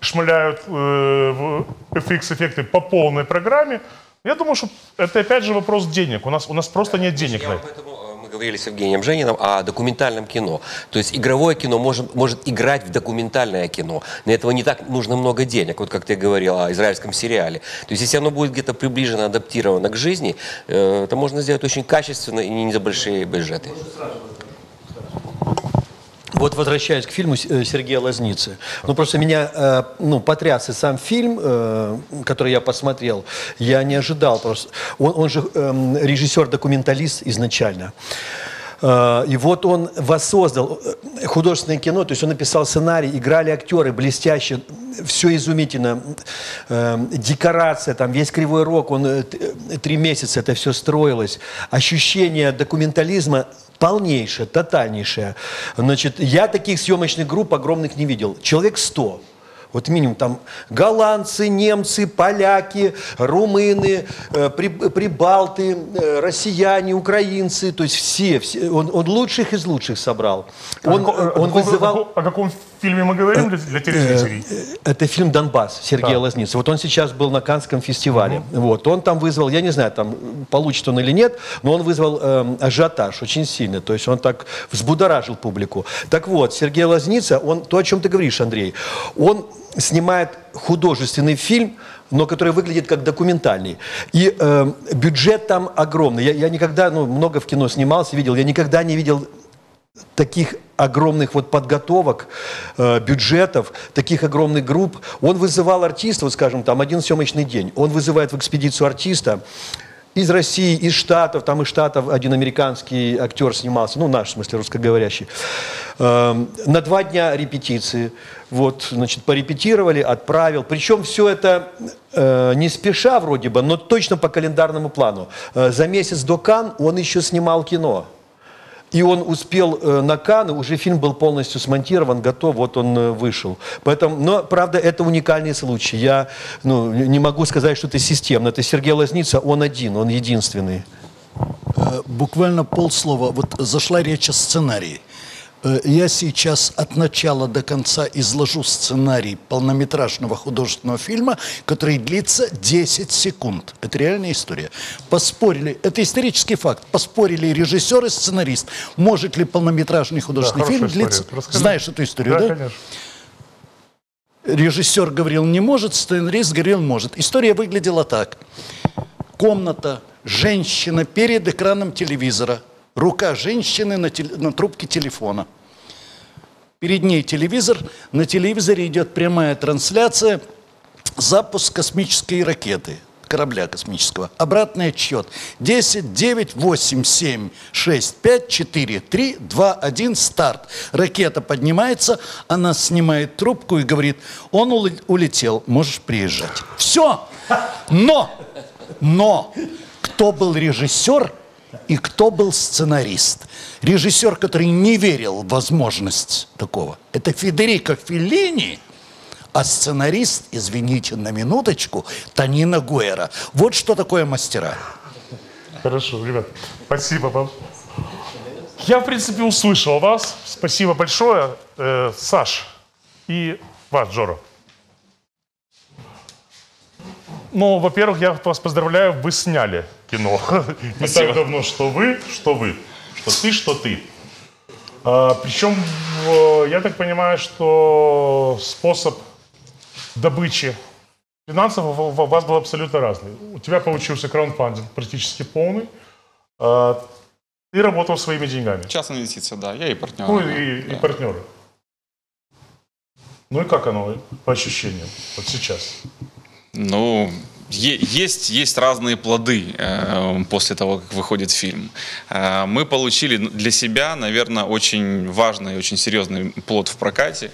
шмаляют э, в FX-эффекты по полной программе. Я думаю, что это опять же вопрос денег. У нас, у нас просто нет денег Я на это. поэтому, э, мы говорили с Евгением Жениным о документальном кино. То есть игровое кино может, может играть в документальное кино. На этого не так нужно много денег, вот как ты говорил о израильском сериале. То есть если оно будет где-то приближено, адаптировано к жизни, э, это можно сделать очень качественно и не за большие бюджеты. Вот возвращаясь к фильму э, Сергея Лазницы. Ну, просто меня э, ну, потряс и сам фильм, э, который я посмотрел. Я не ожидал просто. Он, он же эм, режиссер-документалист изначально. И вот он воссоздал художественное кино, то есть он написал сценарий, играли актеры блестяще, все изумительно, декорация, там весь кривой рок, он три месяца это все строилось, ощущение документализма полнейшее, тотальнейшее. Значит, я таких съемочных групп огромных не видел, человек 100. Вот минимум там голландцы, немцы, поляки, румыны, э, при- прибалты, э, россияне, украинцы, то есть все, все он, он лучших из лучших собрал. Он, О каком- он вызывал... о О каком фильме мы говорим для, для телезрителей? Э, Это фильм «Донбасс» Сергея Да. Лазницы. Вот он сейчас был на Канском фестивале. Вот. Он там вызвал, я не знаю, там получит он или нет, но он вызвал эм, ажиотаж очень сильно. То есть он так взбудоражил публику. Так вот, Сергей Лазница, он, то, о чем ты говоришь, Андрей, он снимает художественный фильм, но который выглядит как документальный. И эм, бюджет там огромный. Я, я никогда, ну, много в кино снимался, видел, я никогда не видел таких огромных вот подготовок, э, бюджетов, таких огромных групп. Он вызывал артиста, вот скажем, там один съемочный день. Он вызывает в экспедицию артиста из России, из Штатов, там из Штатов один американский актер снимался, ну наш, в смысле, русскоговорящий. Эм, на два дня репетиции. Вот, значит, порепетировали, отправил. Причем все это э, не спеша вроде бы, но точно по календарному плану. Э, за месяц до Кан он еще снимал кино. И он успел э, на Канны, уже фильм был полностью смонтирован, готов, вот он э, вышел. Поэтому, но, правда, это уникальный случай. Я ну, не могу сказать, что это системно. Это Сергей Лазница, он один, он единственный. Э, Буквально полслова. Вот зашла речь о сценарии. Э, Я сейчас от начала до конца изложу сценарий полнометражного художественного фильма, который длится 10 секунд. Это реальная история. Поспорили, это исторический факт, поспорили режиссер и сценарист, может ли полнометражный художественный хорошая фильм длиться... Расскажи. Знаешь эту историю, да? Да, конечно. Режиссер говорил не может, сценарист говорил может. История выглядела так. Комната, женщина перед экраном телевизора, рука женщины на, теле- на трубке телефона. Перед ней телевизор, на телевизоре идет прямая трансляция, запуск космической ракеты, корабля космического. Обратный отсчет. 10, 9, 8, 7, 6, 5, 4, 3, 2, 1, старт. Ракета поднимается, она снимает трубку и говорит, он уле- улетел, можешь приезжать. Все. Но, но, кто был режиссер и кто был сценарист? Режиссер, который не верил в возможность такого, это Федерико Феллини, а сценарист, извините на минуточку, Танина Гуэра. Вот что такое мастера. Хорошо, ребят, спасибо вам. Я, в принципе, услышал вас. Спасибо большое. Э, Саш и вас, Джоро. Ну, во-первых, я вас поздравляю, вы сняли кино. [LAUGHS] Не так давно, что вы, что вы. Что ты, что ты. А, причем, в- я так понимаю, что способ добычи финансов у вас был абсолютно разный. У тебя получился краундфандинг практически полный. А, Ты работал своими деньгами. Частная инвестиция, да, я и партнер. Ну да, и, и да. партнеры. Ну и как оно по ощущениям вот сейчас? Ну, есть, есть разные плоды э, после того, как выходит фильм. Э, мы получили для себя, наверное, очень важный, очень серьезный плод в прокате.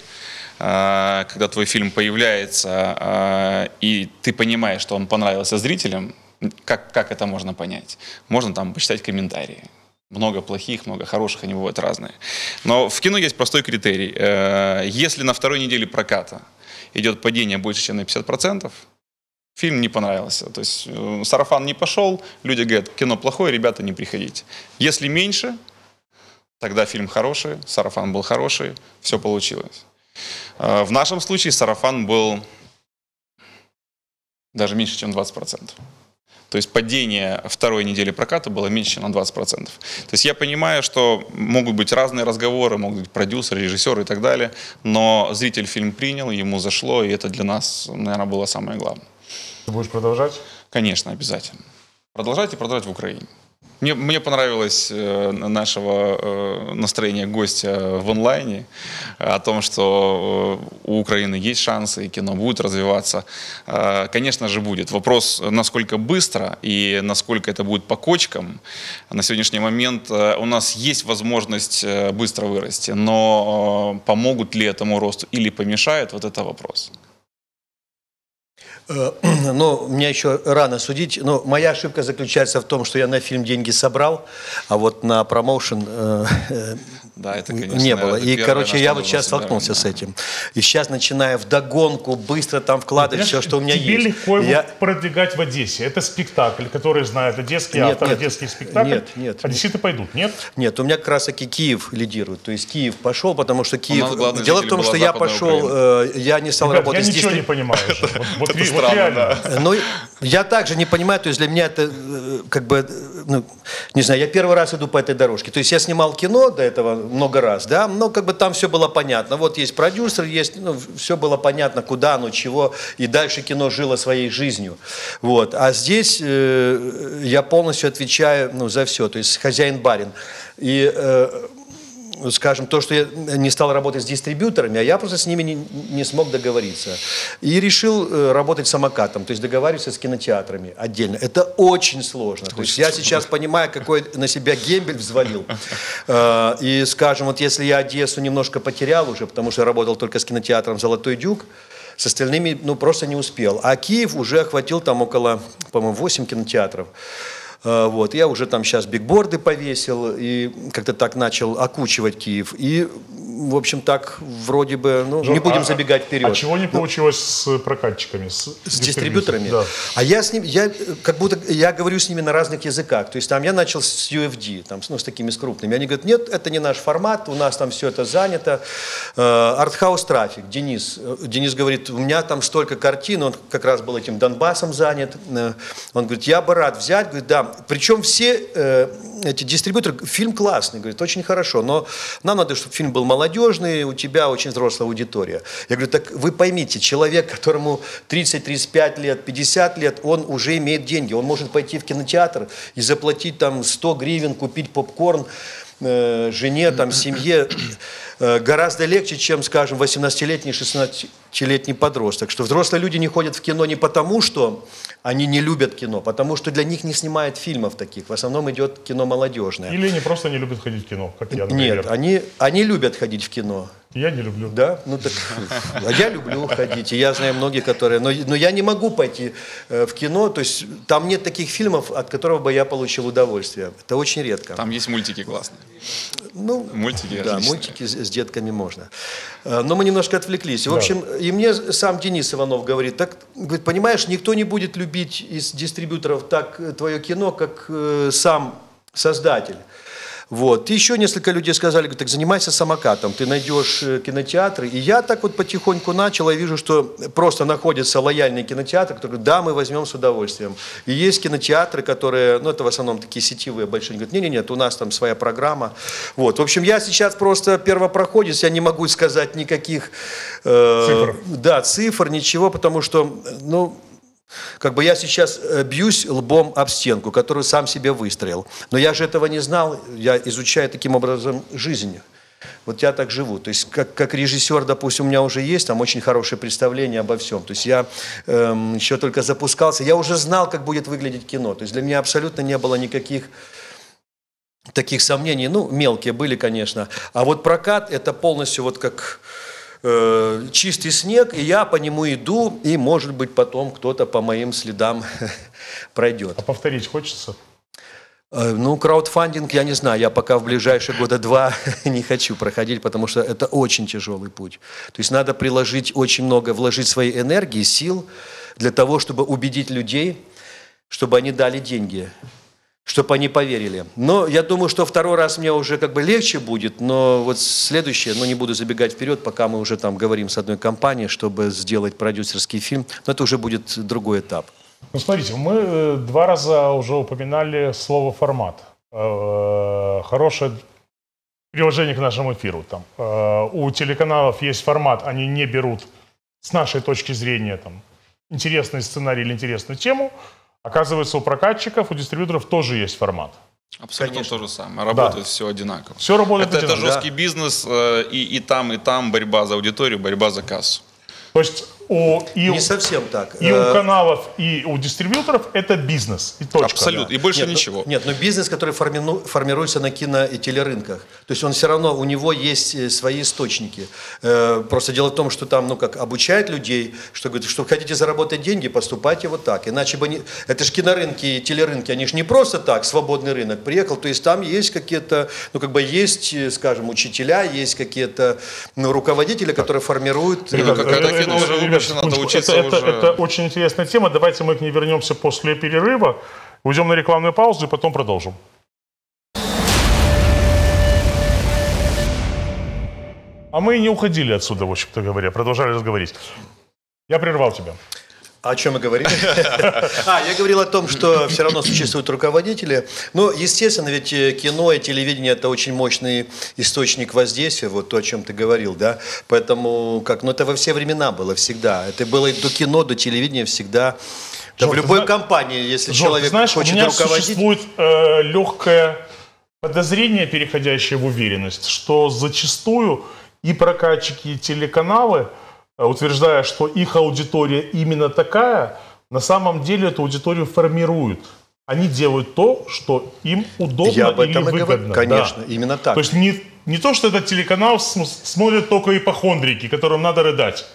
Э, когда твой фильм появляется, э, и ты понимаешь, что он понравился зрителям, как, как это можно понять? Можно там почитать комментарии. Много плохих, много хороших, они бывают разные. Но в кино есть простой критерий. Э, Если на второй неделе проката идет падение больше, чем на 50%, фильм не понравился. То есть э, сарафан не пошел, люди говорят, кино плохое, ребята, не приходите. Если меньше, тогда фильм хороший, сарафан был хороший, все получилось. Э, В нашем случае сарафан был даже меньше, чем 20%. То есть падение второй недели проката было меньше, чем на 20%. То есть я понимаю, что могут быть разные разговоры, могут быть продюсеры, режиссеры и так далее, но зритель фильм принял, ему зашло, и это для нас, наверное, было самое главное. Ты будешь продолжать? Конечно, обязательно. Продолжать и продолжать в Украине. Мне, мне понравилось э, нашего э, настроения гостя в онлайне э, о том, что э, у Украины есть шансы, и кино будет развиваться. Э, конечно же, будет. Вопрос, насколько быстро и насколько это будет по кочкам. На сегодняшний момент э, у нас есть возможность э, быстро вырасти, но э, помогут ли этому росту или помешают, вот это вопрос. Ну, мне еще рано судить. Но моя ошибка заключается в том, что я на фильм деньги собрал, а вот на промоушен э, э, Да, это, конечно, не было. И, первое, короче, я вот сейчас столкнулся да. с этим. И сейчас, начиная вдогонку, быстро там вкладывать все, что у меня тебе есть. легко его Я- продвигать в Одессе. Это спектакль, который знает одесский Нет, автор, нет. одесский спектакль. Нет, нет. Одесситы пойдут, нет? Нет, у меня как раз таки Киев лидирует. То есть Киев пошел, потому что Киев... Дело в том, что я пошел, э, я не стал Ребят, работать я ничего не понимаю. Вот, странно, реально. да. Ну, я также не понимаю, то есть для меня это, э, как бы, ну, не знаю, я первый раз иду по этой дорожке. То есть я снимал кино до этого много раз, да, но как бы там все было понятно. Вот есть продюсер, есть, ну, все было понятно, куда оно, чего, и дальше кино жило своей жизнью. Вот. А здесь э, я полностью отвечаю ну, за все, то есть хозяин-барин. И э, скажем, то, что я не стал работать с дистрибьюторами, а я просто с ними не, не смог договориться. И решил э, работать самокатом, то есть договариваться с кинотеатрами отдельно. Это очень сложно. То есть я сейчас понимаю, какой на себя гембель взвалил. [LAUGHS] Э, И, скажем, вот если я Одессу немножко потерял уже, потому что я работал только с кинотеатром «Золотой дюк», с остальными, ну, просто не успел. А Киев уже охватил там около, по-моему, 8 кинотеатров. Э, Вот, я уже там сейчас бигборды повесил и как-то так начал окучивать Киев. И, в общем, так вроде бы, ну, не Жор, будем а- забегать вперед. А чего не получилось с прокатчиками? С, С дистрибьюторами? Да. А я с ним, я э, как будто, я говорю с ними на разных языках. То есть там я начал с UFD, там, с- ну, с такими с крупными. Они говорят, нет, это не наш формат, у нас там все это занято. Э, Артхаус трафик, Денис. Э, Денис говорит, у меня там столько картин, он как раз был этим Донбассом занят. Э, Он говорит, я бы рад взять, говорит, да. Причем все э, эти дистрибьюторы, фильм классный, говорит, очень хорошо, но нам надо, чтобы фильм был молодежный, у тебя очень взрослая аудитория. Я говорю, так вы поймите, человек, которому 30-35 лет, 50 лет, он уже имеет деньги, он может пойти в кинотеатр и заплатить там 100 гривен, купить попкорн, э, жене, там, семье э, гораздо легче, чем, скажем, 18-летний, 16-летний подросток. Что взрослые люди не ходят в кино не потому, что они не любят кино, потому что для них не снимают фильмов таких. В основном идет кино молодежное. Или они просто не любят ходить в кино, как я, например. Нет, они, они любят ходить в кино. Я не люблю. Да? Ну так, а я люблю ходить, и я знаю многие, которые... Но, но я не могу пойти э, в кино, то есть там нет таких фильмов, от которого бы я получил удовольствие. Это очень редко. Там есть мультики классные. Ну, Мультики да, отличные. мультики с, с детками можно. Э, Но мы немножко отвлеклись. В общем, и мне сам Денис Иванов говорит, так, говорит, понимаешь, никто не будет любить из дистрибьюторов так твое кино, как э, сам создатель. Вот. И еще несколько людей сказали, так занимайся самокатом, ты найдешь э, кинотеатры. И я так вот потихоньку начал, я вижу, что просто находятся лояльные кинотеатры, которые да, мы возьмем с удовольствием. И есть кинотеатры, которые, ну это в основном такие сетевые большие, говорят, нет, нет, нет, у нас там своя программа. Вот. В общем, я сейчас просто первопроходец, я не могу сказать никаких э, Цифр. Да, цифр, ничего, потому что, ну, как бы я сейчас э, бьюсь лбом об стенку, которую сам себе выстроил. Но я же этого не знал, я изучаю таким образом жизнь. Вот я так живу. То есть как, как режиссер, допустим, у меня уже есть там очень хорошее представление обо всем. То есть я эм, еще только запускался, я уже знал, как будет выглядеть кино. То есть для меня абсолютно не было никаких таких сомнений. Ну, мелкие были, конечно. А вот прокат это полностью вот как э, чистый снег, и я по нему иду, и, может быть, потом кто-то по моим следам [LAUGHS] пройдет. А повторить хочется? Э, Ну, краудфандинг, я не знаю, я пока в ближайшие года два [LAUGHS] не хочу проходить, потому что это очень тяжелый путь. То есть надо приложить очень много, вложить своей энергии, сил для того, чтобы убедить людей, чтобы они дали деньги, чтобы они поверили. Но я думаю, что второй раз мне уже как бы легче будет, но вот следующее, ну не буду забегать вперед, пока мы уже там говорим с одной компанией, чтобы сделать продюсерский фильм, но это уже будет другой этап. Ну, смотрите, мы э, два раза уже упоминали слово «формат». Э, Хорошее приложение к нашему эфиру. Там. Э, У телеканалов есть формат, они не берут, с нашей точки зрения, там, интересный сценарий или интересную тему. Оказывается, у прокатчиков, у дистрибьюторов тоже есть формат. Абсолютно то же самое. Работает все одинаково. Все работает это, это одинаково. жесткий бизнес, э, и, и там, и там борьба за аудиторию, борьба за кассу. То есть у, и, Не у- совсем так. и у Э, каналов, и у дистрибьюторов это бизнес. И точка. Абсолютно. И больше Нет, ну- ничего. Нет, но бизнес, который формину- формируется на кино и телерынках. То есть он все равно, у него есть э, свои источники. Э, Просто дело в том, что там, ну как, обучают людей, что говорят, что хотите заработать деньги, поступайте вот так. Иначе бы не... Это же кинорынки и телерынки, они же не просто так, свободный рынок приехал. То есть там есть какие-то, ну как бы есть, скажем, учителя, есть какие-то ну, руководители, которые формируют... Ну, как- когда кино уже выпущено, надо учиться это, это- уже. это очень интересная тема. Давайте мы к ней вернемся после перерыва. Уйдем на рекламную паузу и потом продолжим. А мы не уходили отсюда, в общем-то говоря, продолжали разговаривать. Я прервал тебя. О чем мы говорили? [LAUGHS] А, я говорил о том, что все равно существуют руководители. Ну, естественно, ведь э, кино и телевидение – это очень мощный источник воздействия, вот то, о чем ты говорил, да. Поэтому, как, ну, это во все времена было, всегда. Это было и до кино, до телевидения всегда. Да Жор, в любой зна- компании, если Жор, человек знаешь, хочет у меня руководить... существует э, легкое подозрение, переходящее в уверенность, что зачастую и прокатчики, и телеканалы, утверждая, что их аудитория именно такая, на самом деле эту аудиторию формируют. Они делают то, что им удобно Я об или этом и говорю. выгодно. Конечно, Да. именно так. То есть не, не то, что этот телеканал см- смотрят только ипохондрики, которым надо рыдать.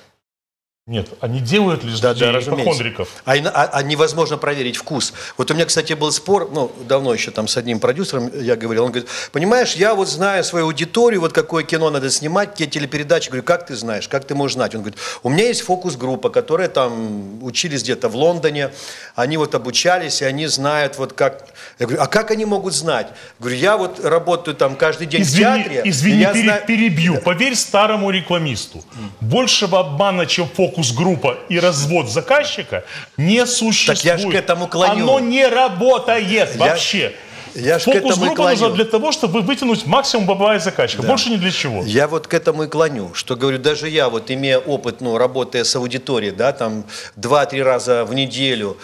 Нет, они делают лишь Да, людей да, ипохондриков. А, а- а невозможно проверить вкус. Вот у меня, кстати, был спор, ну, давно еще там с одним продюсером я говорил, он говорит, понимаешь, я вот знаю свою аудиторию, вот какое кино надо снимать, какие телепередачи. Говорю, как ты знаешь, как ты можешь знать? Он говорит, у меня есть фокус-группа, которая там учились где-то в Лондоне, они вот обучались, и они знают вот как... Я говорю, а как они могут знать? Говорю, я вот работаю там каждый день в Извини, театре. и извини я пере- знаю- перебью. Поверь старому рекламисту. Большего обмана, чем фокус-группа и развод заказчика, не существует. Так я ж к этому клоню. Оно не работает вообще. я ж и Фокус-группа нужна для того, чтобы вытянуть максимум бабла из заказчика. Больше ни для чего. Я вот к этому и клоню, что говорю, даже я вот имея опыт, ну, работая с аудиторией, да, там два-три раза в неделю,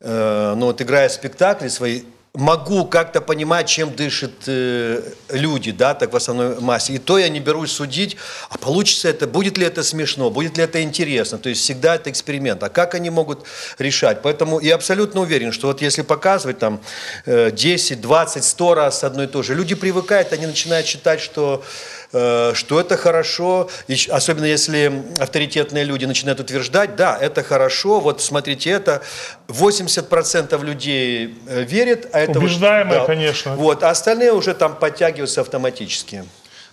э, ну, вот играя спектакли свои, могу как-то понимать, чем дышат э, люди, да, так в основной массе. И то я не берусь судить, а получится это, будет ли это смешно, будет ли это интересно. То есть всегда это эксперимент. А как они могут решать? Поэтому я абсолютно уверен, что вот если показывать там э, 10, 20, 100 раз одно и то же, люди привыкают, они начинают считать, что что это хорошо, особенно если авторитетные люди начинают утверждать, да, это хорошо, вот смотрите, это 80% людей э, верят, а это вот- Убеждаемые, да. конечно. Вот, а остальные уже там подтягиваются автоматически.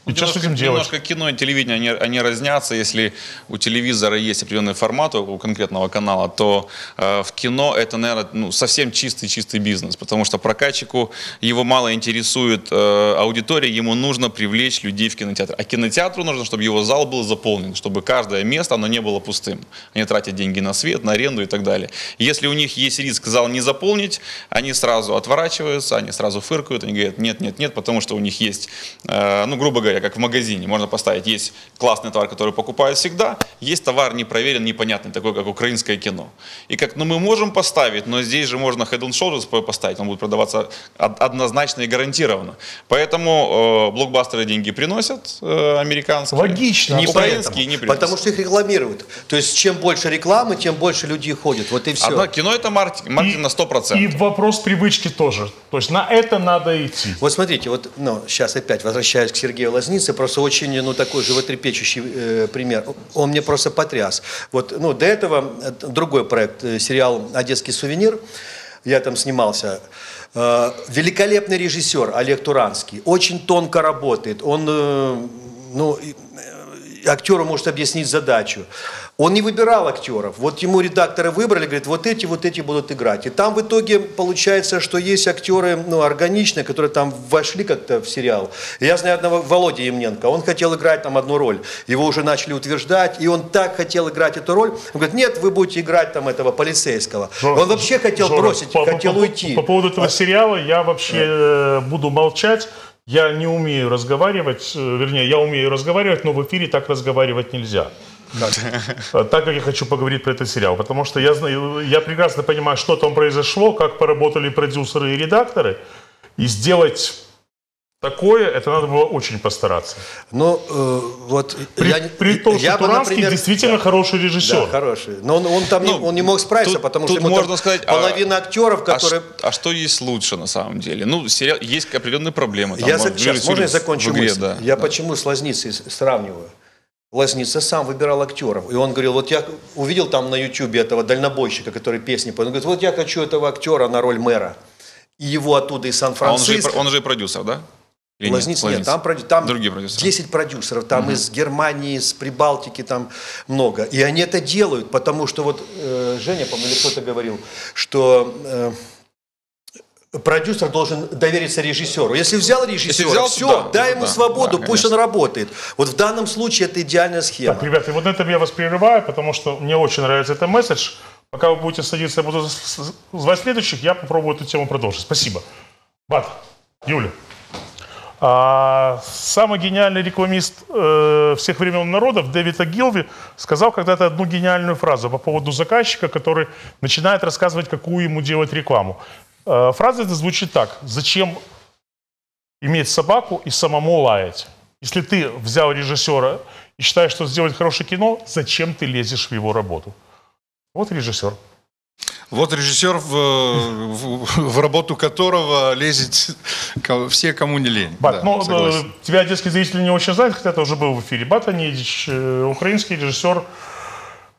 И что с немножко, этим делать? немножко кино и телевидение, они, они разнятся. Если у телевизора есть определенный формат у конкретного канала, то э, в кино это, наверное, ну, совсем чистый-чистый бизнес, потому что прокатчику его мало интересует э, аудитория, ему нужно привлечь людей в кинотеатр. А кинотеатру нужно, чтобы его зал был заполнен, чтобы каждое место, оно не было пустым. Они тратят деньги на свет, на аренду и так далее. Если у них есть риск зал не заполнить, они сразу отворачиваются, они сразу фыркают, они говорят, нет, нет, нет, потому что у них есть, э, ну, грубо говоря, как в магазине, можно поставить, есть классный товар, который покупают всегда, есть товар непроверенный, непонятный, такой, как украинское кино. И как, ну, мы можем поставить, но здесь же можно Head and Shoulders по- поставить, он будет продаваться од- однозначно и гарантированно. Поэтому э, блокбастеры деньги приносят, э, американские. Логично, Не украинские, не приносят. Потому что их рекламируют. То есть чем больше рекламы, тем больше людей ходит. Вот и все. Одно кино это маркетинг, маркетинг на 100%. И вопрос привычки тоже. То есть на это надо идти. Вот смотрите, вот, ну, сейчас опять возвращаюсь к Сергею Лазнице, просто очень, ну, такой животрепещущий э, пример. Он мне просто потряс. Вот, ну, до этого э, другой проект, э, сериал «Одесский сувенир», я там снимался. Э, великолепный режиссер Олег Туранский, очень тонко работает, он, э, ну, актеру может объяснить задачу. Он не выбирал актеров. Вот ему редакторы выбрали, говорит, вот эти, вот эти будут играть. И там в итоге получается, что есть актеры ну, органичные, которые там вошли как-то в сериал. Я знаю одного Володя Емненко, он хотел играть там одну роль. Его уже начали утверждать, и он так хотел играть эту роль. Он говорит, нет, вы будете играть там этого полицейского. он вообще хотел Жора, бросить, по- хотел по- уйти. По поводу этого сериала я вообще э, буду молчать. Я не умею разговаривать, э, вернее, я умею разговаривать, но в эфире так разговаривать нельзя. [LAUGHS] Э, Так как я хочу поговорить про этот сериал, потому что я знаю, я прекрасно понимаю, что там произошло, как поработали продюсеры и редакторы, И сделать такое, это надо было очень постараться. Ну, э, вот... При, я, при том, что я бы, Туранский например, действительно да, хороший режиссер. Да, хороший. Но он, он там не, Ну, он не мог справиться, тут- потому тут что ему можно там сказать, а- половина актеров, А, которые... ш- а что есть лучше на самом деле? Ну, сериал, есть определенные проблемы. там, я за- сейчас, режиссуре, можно я закончу игре, мысль? да. Я Да. почему с Лазницей сравниваю? Лазница сам выбирал актеров. И он говорил, вот я увидел там на ютубе этого дальнобойщика, который песни поет. Он говорит, вот я хочу этого актера на роль мэра. И его оттуда из А он же, Сан-Франциско. он же и продюсер, да? Или нет? Лазниц нет, там, там Другие продюсеры. 10 продюсеров, там из Германии, из Прибалтики, там много. И они это делают, потому что вот э, Женя, по-моему, кто-то говорил, что э, продюсер должен довериться режиссеру. Если взял режиссера, взял, все, да, дай ему да, свободу, да, пусть он работает. Вот в данном случае это идеальная схема. Так, ребята, вот на этом я вас прерываю, потому что мне очень нравится этот месседж. Пока вы будете садиться, я буду звать следующих, я попробую эту тему продолжить. Спасибо. Бат, Юля. А, самый гениальный рекламист э, всех времен народов Дэвид Агилви сказал когда-то одну гениальную фразу по поводу заказчика, который начинает рассказывать, какую ему делать рекламу. Э, фраза эта звучит так. Зачем иметь собаку и самому лаять? Если ты взял режиссера и считаешь, что сделать хорошее кино, зачем ты лезешь в его работу? Вот режиссер. Вот режиссер, в, в- в работу которого лезет все, кому не лень. Бат, Да, ну, согласен. э, тебя детские зрители не очень знают, хотя ты уже был в эфире. Бат Анидич, э, украинский режиссер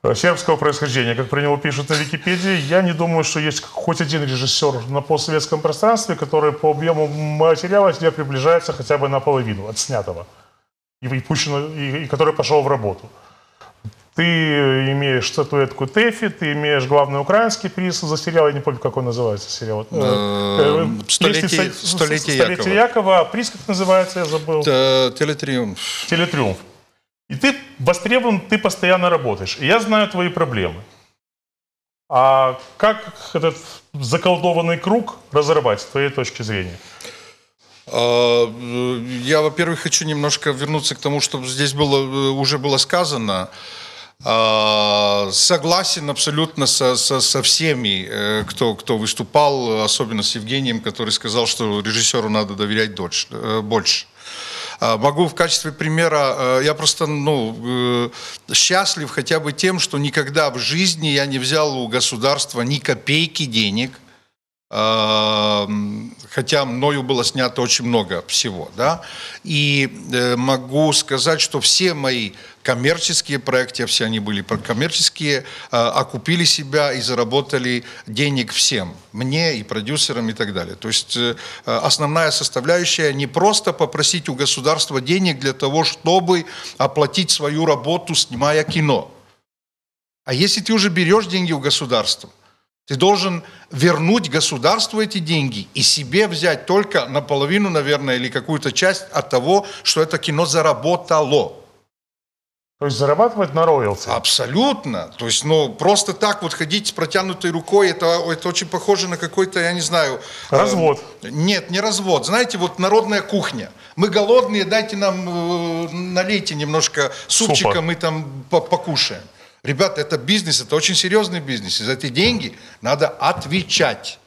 э, сербского происхождения, как про него пишут на Википедии. Я не думаю, что есть хоть один режиссер на постсоветском пространстве, который по объему материала тебе приближается хотя бы наполовину от снятого, и, и, пущено- и- и который пошел в работу. Ты имеешь статуэтку ТЭФИ, ты имеешь главный украинский приз за сериал, я не помню, как он называется, сериал. Э, э, «Столетие- «Лестница- «Столетие «Столетие Якова». А приз, как называется, я забыл. Телетриумф. Телетриумф. И ты востребован, ты постоянно работаешь. И я знаю твои проблемы. А как этот заколдованный круг разорвать, с твоей точки зрения? А, э, Я, во-первых, хочу немножко вернуться к тому, что здесь было, э, уже было сказано. А, Согласен абсолютно со, со, со всеми, э, кто, кто выступал, особенно с Евгением, который сказал, что режиссеру надо доверять дольше, э, больше. А, Могу в качестве примера, э, я просто ну, счастлив хотя бы тем, что никогда в жизни я не взял у государства ни копейки денег, а, хотя мною было снято очень много всего, да, и могу сказать, что все мои коммерческие проекты, а все они были коммерческие, а, окупили себя и заработали денег всем, мне и продюсерам и так далее. То есть э, основная составляющая не просто попросить у государства денег для того, чтобы оплатить свою работу, снимая кино. А если ты уже берешь деньги у государства, ты должен вернуть государству эти деньги и себе взять только наполовину, наверное, или какую-то часть от того, что это кино заработало. То есть зарабатывать на роялти. Абсолютно. То есть, ну, просто так вот ходить с протянутой рукой, это, это очень похоже на какой-то, я не знаю... э, Развод. нет, не развод. Знаете, вот народная кухня. Мы голодные, дайте нам, э, налейте немножко супчика, Супа. мы там по- покушаем. Ребята, это бизнес, это очень серьезный бизнес. И за эти деньги надо отвечать.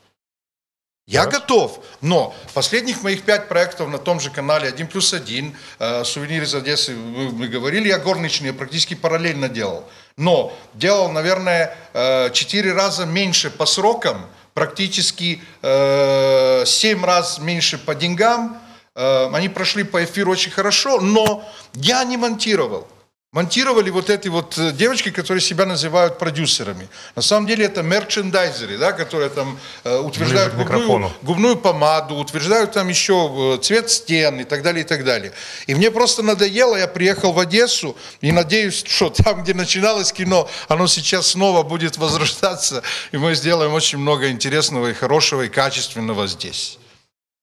Я готов, но последних моих пять проектов на том же канале 1 плюс 1, э, сувенир из Одессы, мы, мы говорили, я горничные практически параллельно делал. Но делал, наверное, э, раза меньше по срокам, практически э, раз меньше по деньгам. Э, они прошли по эфиру очень хорошо, но я не монтировал. Монтировали вот эти вот э, девочки, которые себя называют продюсерами. На самом деле это мерчендайзеры, да, которые там э, утверждают губную, губную помаду, утверждают там еще э, цвет стен и так далее, и так далее. И мне просто надоело, я приехал в Одессу и надеюсь, что там, где начиналось кино, оно сейчас снова будет возрождаться, и мы сделаем очень много интересного и хорошего и качественного здесь.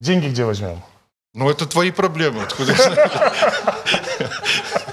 Деньги где возьмем? Ну, это твои проблемы, откуда я знаю. [LAUGHS]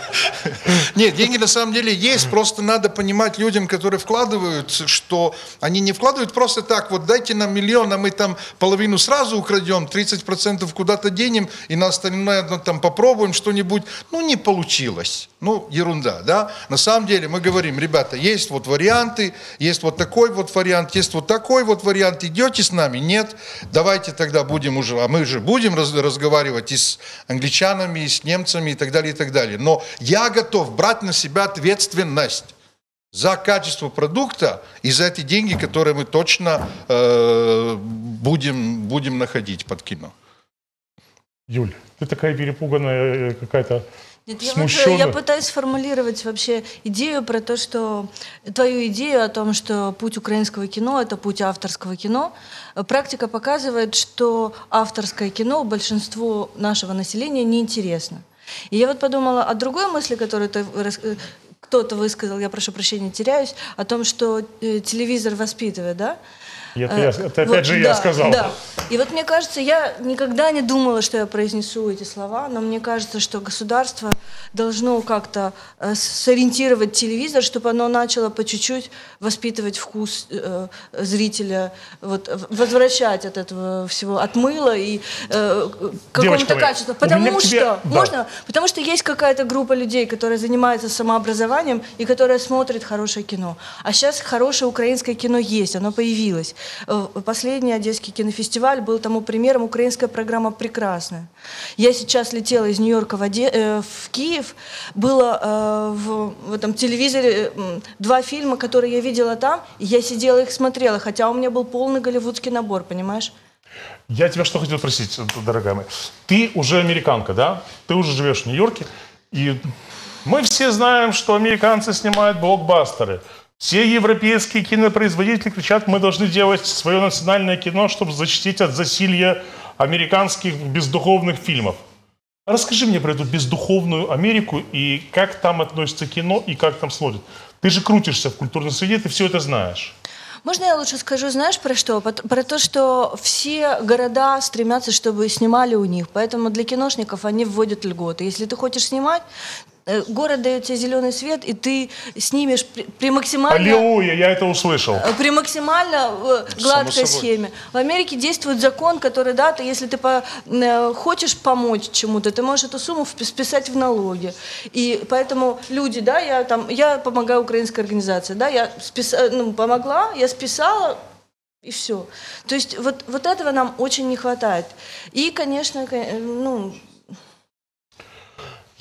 Нет, деньги на самом деле есть, просто надо понимать людям, которые вкладывают, что они не вкладывают просто так, вот дайте нам миллион, а мы там половину сразу украдем, 30% куда-то денем, и на остальное ну, там попробуем что-нибудь. Ну, не получилось. Ну, ерунда, да? На самом деле мы говорим, ребята, есть вот варианты, есть вот такой вот вариант, есть вот такой вот вариант, идете с нами? Нет? Давайте тогда будем уже, а мы же будем раз- разговаривать и с англичанами, и с немцами, и так далее, и так далее. Но я готов брать на себя ответственность за качество продукта и за эти деньги, которые мы точно э, будем, будем находить под кино. Юль, ты такая перепуганная э, какая-то, Нет, я, вот, э, смущенная. я пытаюсь сформулировать вообще идею про то, что твою идею о том, что путь украинского кино это путь авторского кино. Э, Практика показывает, что авторское кино большинству нашего населения неинтересно. И я вот подумала о другой мысли, которую ты э, кто-то высказал, я прошу прощения, теряюсь, о том, что э, телевизор воспитывает, да? Это, Э, я- это опять вот, же я да, сказал. Да. И вот мне кажется, я никогда не думала, что я произнесу эти слова, но мне кажется, что государство должно как-то э, сориентировать телевизор, чтобы оно начало по чуть-чуть воспитывать вкус э, зрителя, вот, возвращать от этого всего, от мыла и э, какому-то качеству. Потому что, тебе- да. можно, потому что есть какая-то группа людей, которая занимается самообразованием и которая смотрит хорошее кино. А сейчас хорошее украинское кино есть, оно появилось. Э, Последний Одесский кинофестиваль был тому примером. Украинская программа прекрасная. Я сейчас летела из Нью-Йорка в, Оде- э, в Киев. Было э, в, в этом телевизоре два фильма, которые я видела там, и я сидела их смотрела, хотя у меня был полный голливудский набор, понимаешь? Я тебя что хотел спросить, дорогая моя. Ты уже американка, да? Ты уже живешь в Нью-Йорке. И мы все знаем, что американцы снимают блокбастеры. Все европейские кинопроизводители кричат, мы должны делать свое национальное кино, чтобы защитить от засилья американских бездуховных фильмов. Расскажи мне про эту бездуховную Америку и как там относится кино и как там смотрят. Ты же крутишься в культурной среде, ты все это знаешь. Можно я лучше скажу, знаешь, про что? Про то, что все города стремятся, чтобы снимали у них. Поэтому для киношников они вводят льготы. Если ты хочешь снимать, город дает тебе зеленый свет, и ты снимешь при, при максимально... Аллилуйя, я это услышал. э, При максимально э, гладкой схеме. В Америке действует закон, который, да, ты, если ты по- э, хочешь помочь чему-то, ты можешь эту сумму вписать в налоги. И поэтому люди, да, я там, я помогаю украинской организации, да, я списа- ну, помогла, я списала, и все. То есть вот, вот этого нам очень не хватает. И, конечно, ко- э, ну,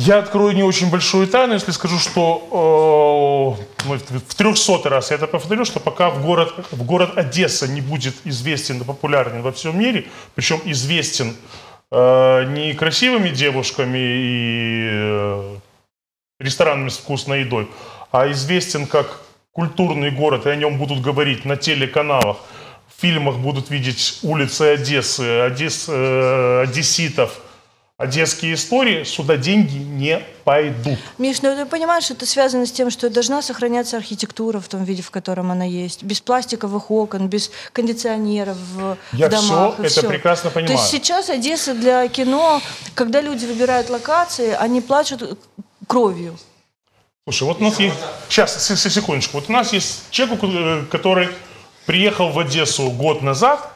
Я открою не очень большую тайну, если скажу, что э, ну, в 300 раз я это повторю, что пока в город, в город Одесса не будет известен и популярен во всем мире, причем известен э, не красивыми девушками и э, ресторанами с вкусной едой, а известен как культурный город, и о нем будут говорить на телеканалах, в фильмах будут видеть улицы Одессы, Одесс, э, одесситов, одесские истории, сюда деньги не пойдут. Миш, ну ты понимаешь, что это связано с тем, что должна сохраняться архитектура в том виде, в котором она есть. Без пластиковых окон, без кондиционеров в, Я домах. всё и это всё. прекрасно То понимаю. есть сейчас Одесса для кино, когда люди выбирают локации, они плачут кровью. Слушай, вот у нас есть... Сейчас, секундочку. Вот у нас есть человек, э, который приехал в Одессу год назад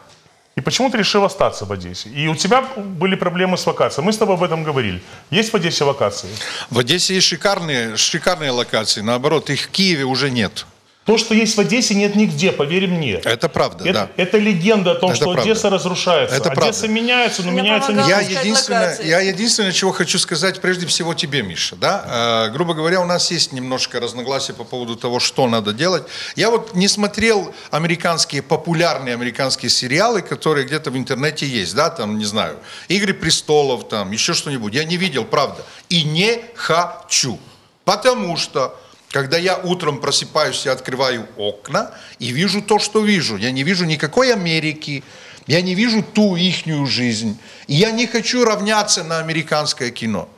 и почему-то решил остаться в Одессе. И у тебя были проблемы с вакацией. Мы с тобой об этом говорили. Есть в Одессе вакации? В Одессе есть шикарные, шикарные локации, наоборот, их в Киеве уже нет. То, что есть в Одессе, нет нигде, поверь мне. Это правда, Это, да. это легенда о том, Это что правда. Одесса разрушается. Это Одесса правда. меняется, но Мне меняется не Я единственное, я единственное, чего хочу сказать прежде всего тебе, Миша. Да? Э, грубо говоря, у нас есть немножко разногласий по поводу того, что надо делать. Я вот не смотрел американские, популярные американские сериалы, которые где-то в интернете есть, да, там, не знаю, «Игры престолов», там, еще что-нибудь. Я не видел, правда. И не хочу. Потому что когда я утром просыпаюсь и открываю окна и вижу то, что вижу. Я не вижу никакой Америки, я не вижу ту ихнюю жизнь. И я не хочу равняться на американское кино.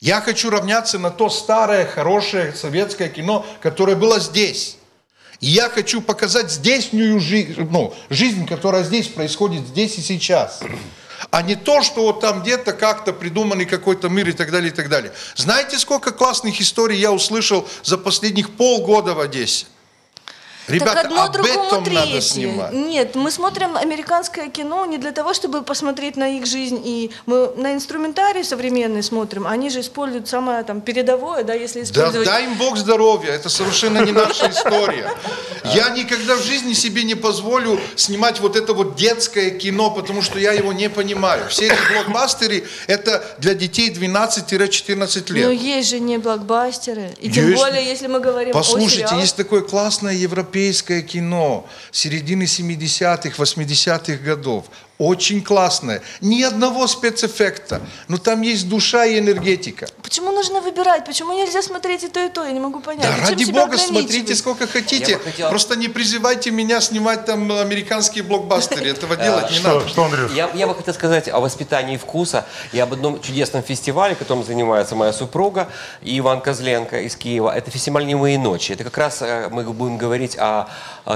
Я хочу равняться на то старое, хорошее советское кино, которое было здесь. И я хочу показать здешнюю жизнь, ну, жизнь, которая здесь происходит, здесь и сейчас. А не то, что вот там где-то как-то придуманный какой-то мир и так далее, и так далее. Знаете, сколько классных историй я услышал за последних полгода в Одессе? Ребята, так одно об другому этом третье. надо снимать. Нет, мы смотрим американское кино не для того, чтобы посмотреть на их жизнь. И мы на инструментарий современный смотрим. Они же используют самое там передовое, да, если Да использовать... дай им Бог здоровья, это совершенно не наша история. [LAUGHS] Я никогда в жизни себе не позволю снимать вот это вот детское кино, потому что я его не понимаю. Все эти блокбастеры, это для детей 12-14 лет. Но есть же не блокбастеры. И тем Есть. более, если мы говорим о Послушайте, есть такое классное европейское кино середины 70-х, 80-х годов. Очень классное. Ни одного спецэффекта. Но там есть душа и энергетика. Почему нужно выбирать? Почему нельзя смотреть и то, и то? Я не могу понять. Да, ради бога, смотрите сколько хотите. Хотел- Просто не призывайте меня снимать там американские блокбастеры. [LAUGHS] Этого делать не Что, надо. что, Андрюш? Я, я бы хотел сказать о воспитании вкуса и об одном чудесном фестивале, которым занимается моя супруга и Иван Козленко из Киева. Это фестиваль «Немые ночи». Это как раз э, мы будем говорить о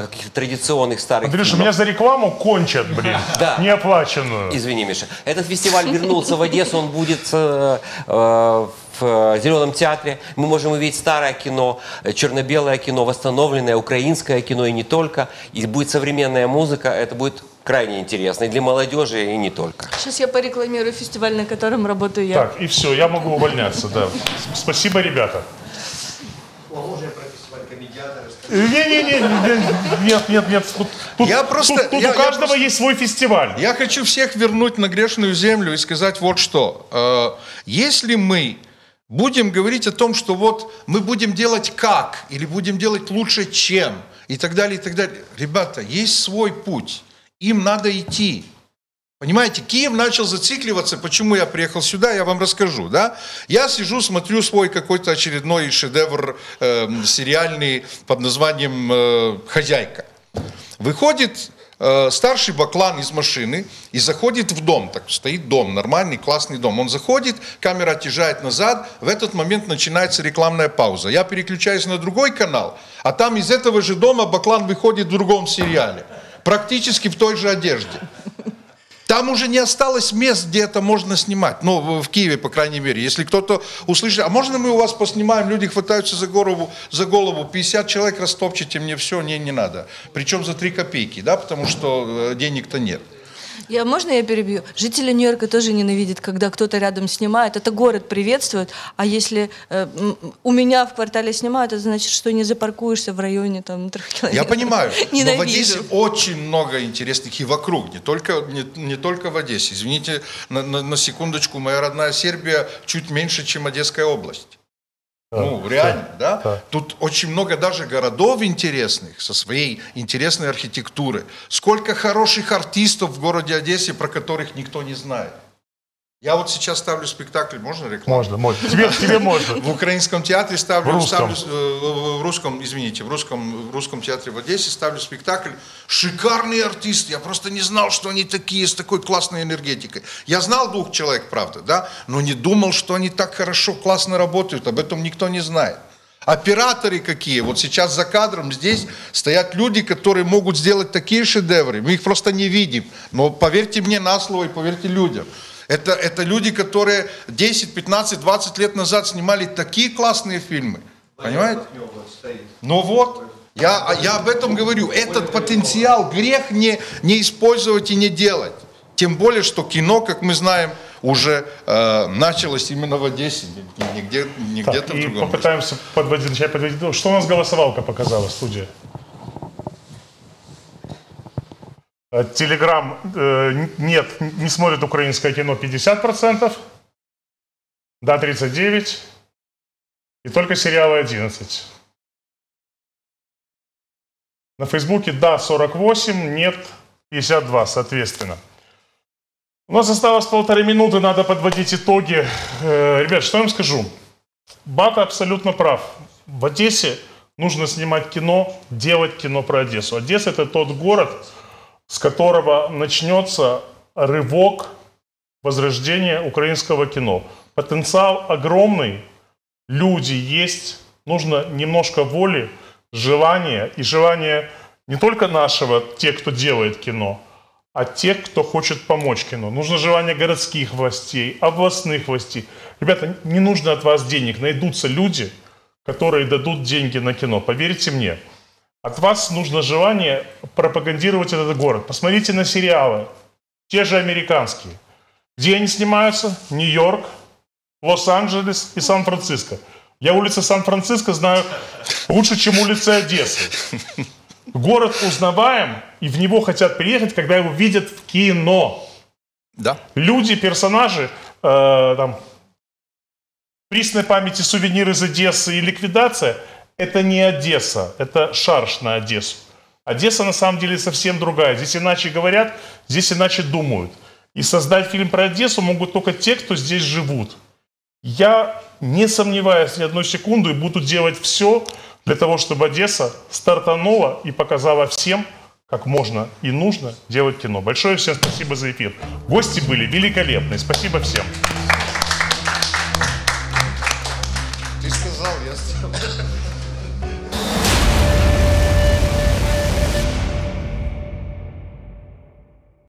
каких-то традиционных старых Андрюша, фильмах. меня за рекламу кончат, блин. [LAUGHS] Да. Неоплаченную. Извини, Миша. Этот фестиваль вернулся в Одессу, он будет э, э, в Зеленом театре. Мы можем увидеть старое кино, э, черно-белое кино, восстановленное, украинское кино и не только. И будет современная музыка, это будет крайне интересно и для молодежи, и не только. Сейчас я порекламирую фестиваль, на котором работаю я. Так, и все, я могу увольняться, да. Спасибо, ребята. Не-не-не, нет, нет, нет. Тут, тут- Я просто- тут- тут я- у я каждого просто- есть свой фестиваль. Я хочу всех вернуть на грешную землю и сказать вот что. Э, Если мы будем говорить о том, что вот мы будем делать как, или будем делать лучше чем, и так далее, и так далее. Ребята, есть свой путь. Им надо идти. Понимаете, Киев начал зацикливаться. Почему я приехал сюда, я вам расскажу. Да? Я сижу, смотрю свой какой-то очередной шедевр э, сериальный под названием э, «Хозяйка». Выходит э, старший баклан из машины и заходит в дом. Так стоит дом, нормальный, классный дом. Он заходит, камера отъезжает назад, в этот момент начинается рекламная пауза. Я переключаюсь на другой канал, а там из этого же дома баклан выходит в другом сериале. Практически в той же одежде. Там уже не осталось мест, где это можно снимать. Ну, в Киеве, по крайней мере. Если кто-то услышит, а можно мы у вас поснимаем, люди хватаются за голову, за голову 50 человек растопчите мне все, не, не надо. Причем за 3 копейки, да, потому что э, денег-то нет. Я, можно я перебью? Жители Нью-Йорка тоже ненавидят, когда кто-то рядом снимает. Это город приветствует. А если э, у меня в квартале снимают, это значит, что не запаркуешься в районе там трех километров. Я понимаю, [LAUGHS] но в Одессе Ненавижу. очень много интересных и вокруг, не только, не, не только в Одессе. Извините, на, на- на секундочку, моя родная Сербия чуть меньше, чем Одесская область. Ну, реально, да? да. Тут очень много даже городов интересных, со своей интересной архитектурой. Сколько хороших артистов в городе Одессе, про которых никто не знает. Я вот сейчас ставлю спектакль, можно рекламу? Можно, можно. Тебе, тебе можно. В украинском театре ставлю, В русском. ставлю, э, в русском, извините, в русском, в русском театре в Одессе ставлю спектакль. Шикарные артисты, я просто не знал, что они такие, с такой классной энергетикой. Я знал двух человек, правда, да, но не думал, что они так хорошо, классно работают, об этом никто не знает. Операторы какие, вот сейчас за кадром здесь стоят люди, которые могут сделать такие шедевры, мы их просто не видим, но поверьте мне на слово и поверьте людям. Это, это люди, которые 10, 15, 20 лет назад снимали такие классные фильмы. Понимаете? Ну вот, я, я об этом говорю. Этот потенциал грех не, не использовать и не делать. Тем более, что кино, как мы знаем, уже э, началось именно в Одессе, не, не где, не Так, в и другом. месте. попытаемся подводить, начать подводить. Что у нас голосовалка показала, студия? Э, Телеграм э, нет, не смотрит украинское кино 50%, да 39%, и только сериалы 11%. На Фейсбуке да 48, нет 52, соответственно. У нас осталось полторы минуты, надо подводить итоги. Э, Ребят, что я вам скажу? Бата абсолютно прав. В Одессе нужно снимать кино, делать кино про Одессу. Одесса это тот город, с которого начнется рывок возрождения украинского кино. Потенциал огромный, люди есть, нужно немножко воли, желания и желания не только нашего, те, кто делает кино, а тех, кто хочет помочь кино. Нужно желание городских властей, областных властей. Ребята, не нужно от вас денег. Найдутся люди, которые дадут деньги на кино. Поверьте мне. От вас нужно желание пропагандировать этот город. Посмотрите на сериалы, те же американские. Где они снимаются? Нью-Йорк, Лос-Анджелес и Сан-Франциско. Я улицы Сан-Франциско знаю лучше, чем улицы Одессы. Город узнаваем, и в него хотят приехать, когда его видят в кино. Да. Люди, персонажи, э, там, присной памяти сувенир из Одессы и ликвидация – это не Одесса, это шарш на Одессу. Одесса на самом деле совсем другая. Здесь иначе говорят, здесь иначе думают. И создать фильм про Одессу могут только те, кто здесь живут. Я не сомневаюсь ни одной секунды, буду делать все для того, чтобы Одесса стартанула и показала всем, как можно и нужно делать кино. Большое всем спасибо за эфир. Гости были великолепные. Спасибо всем.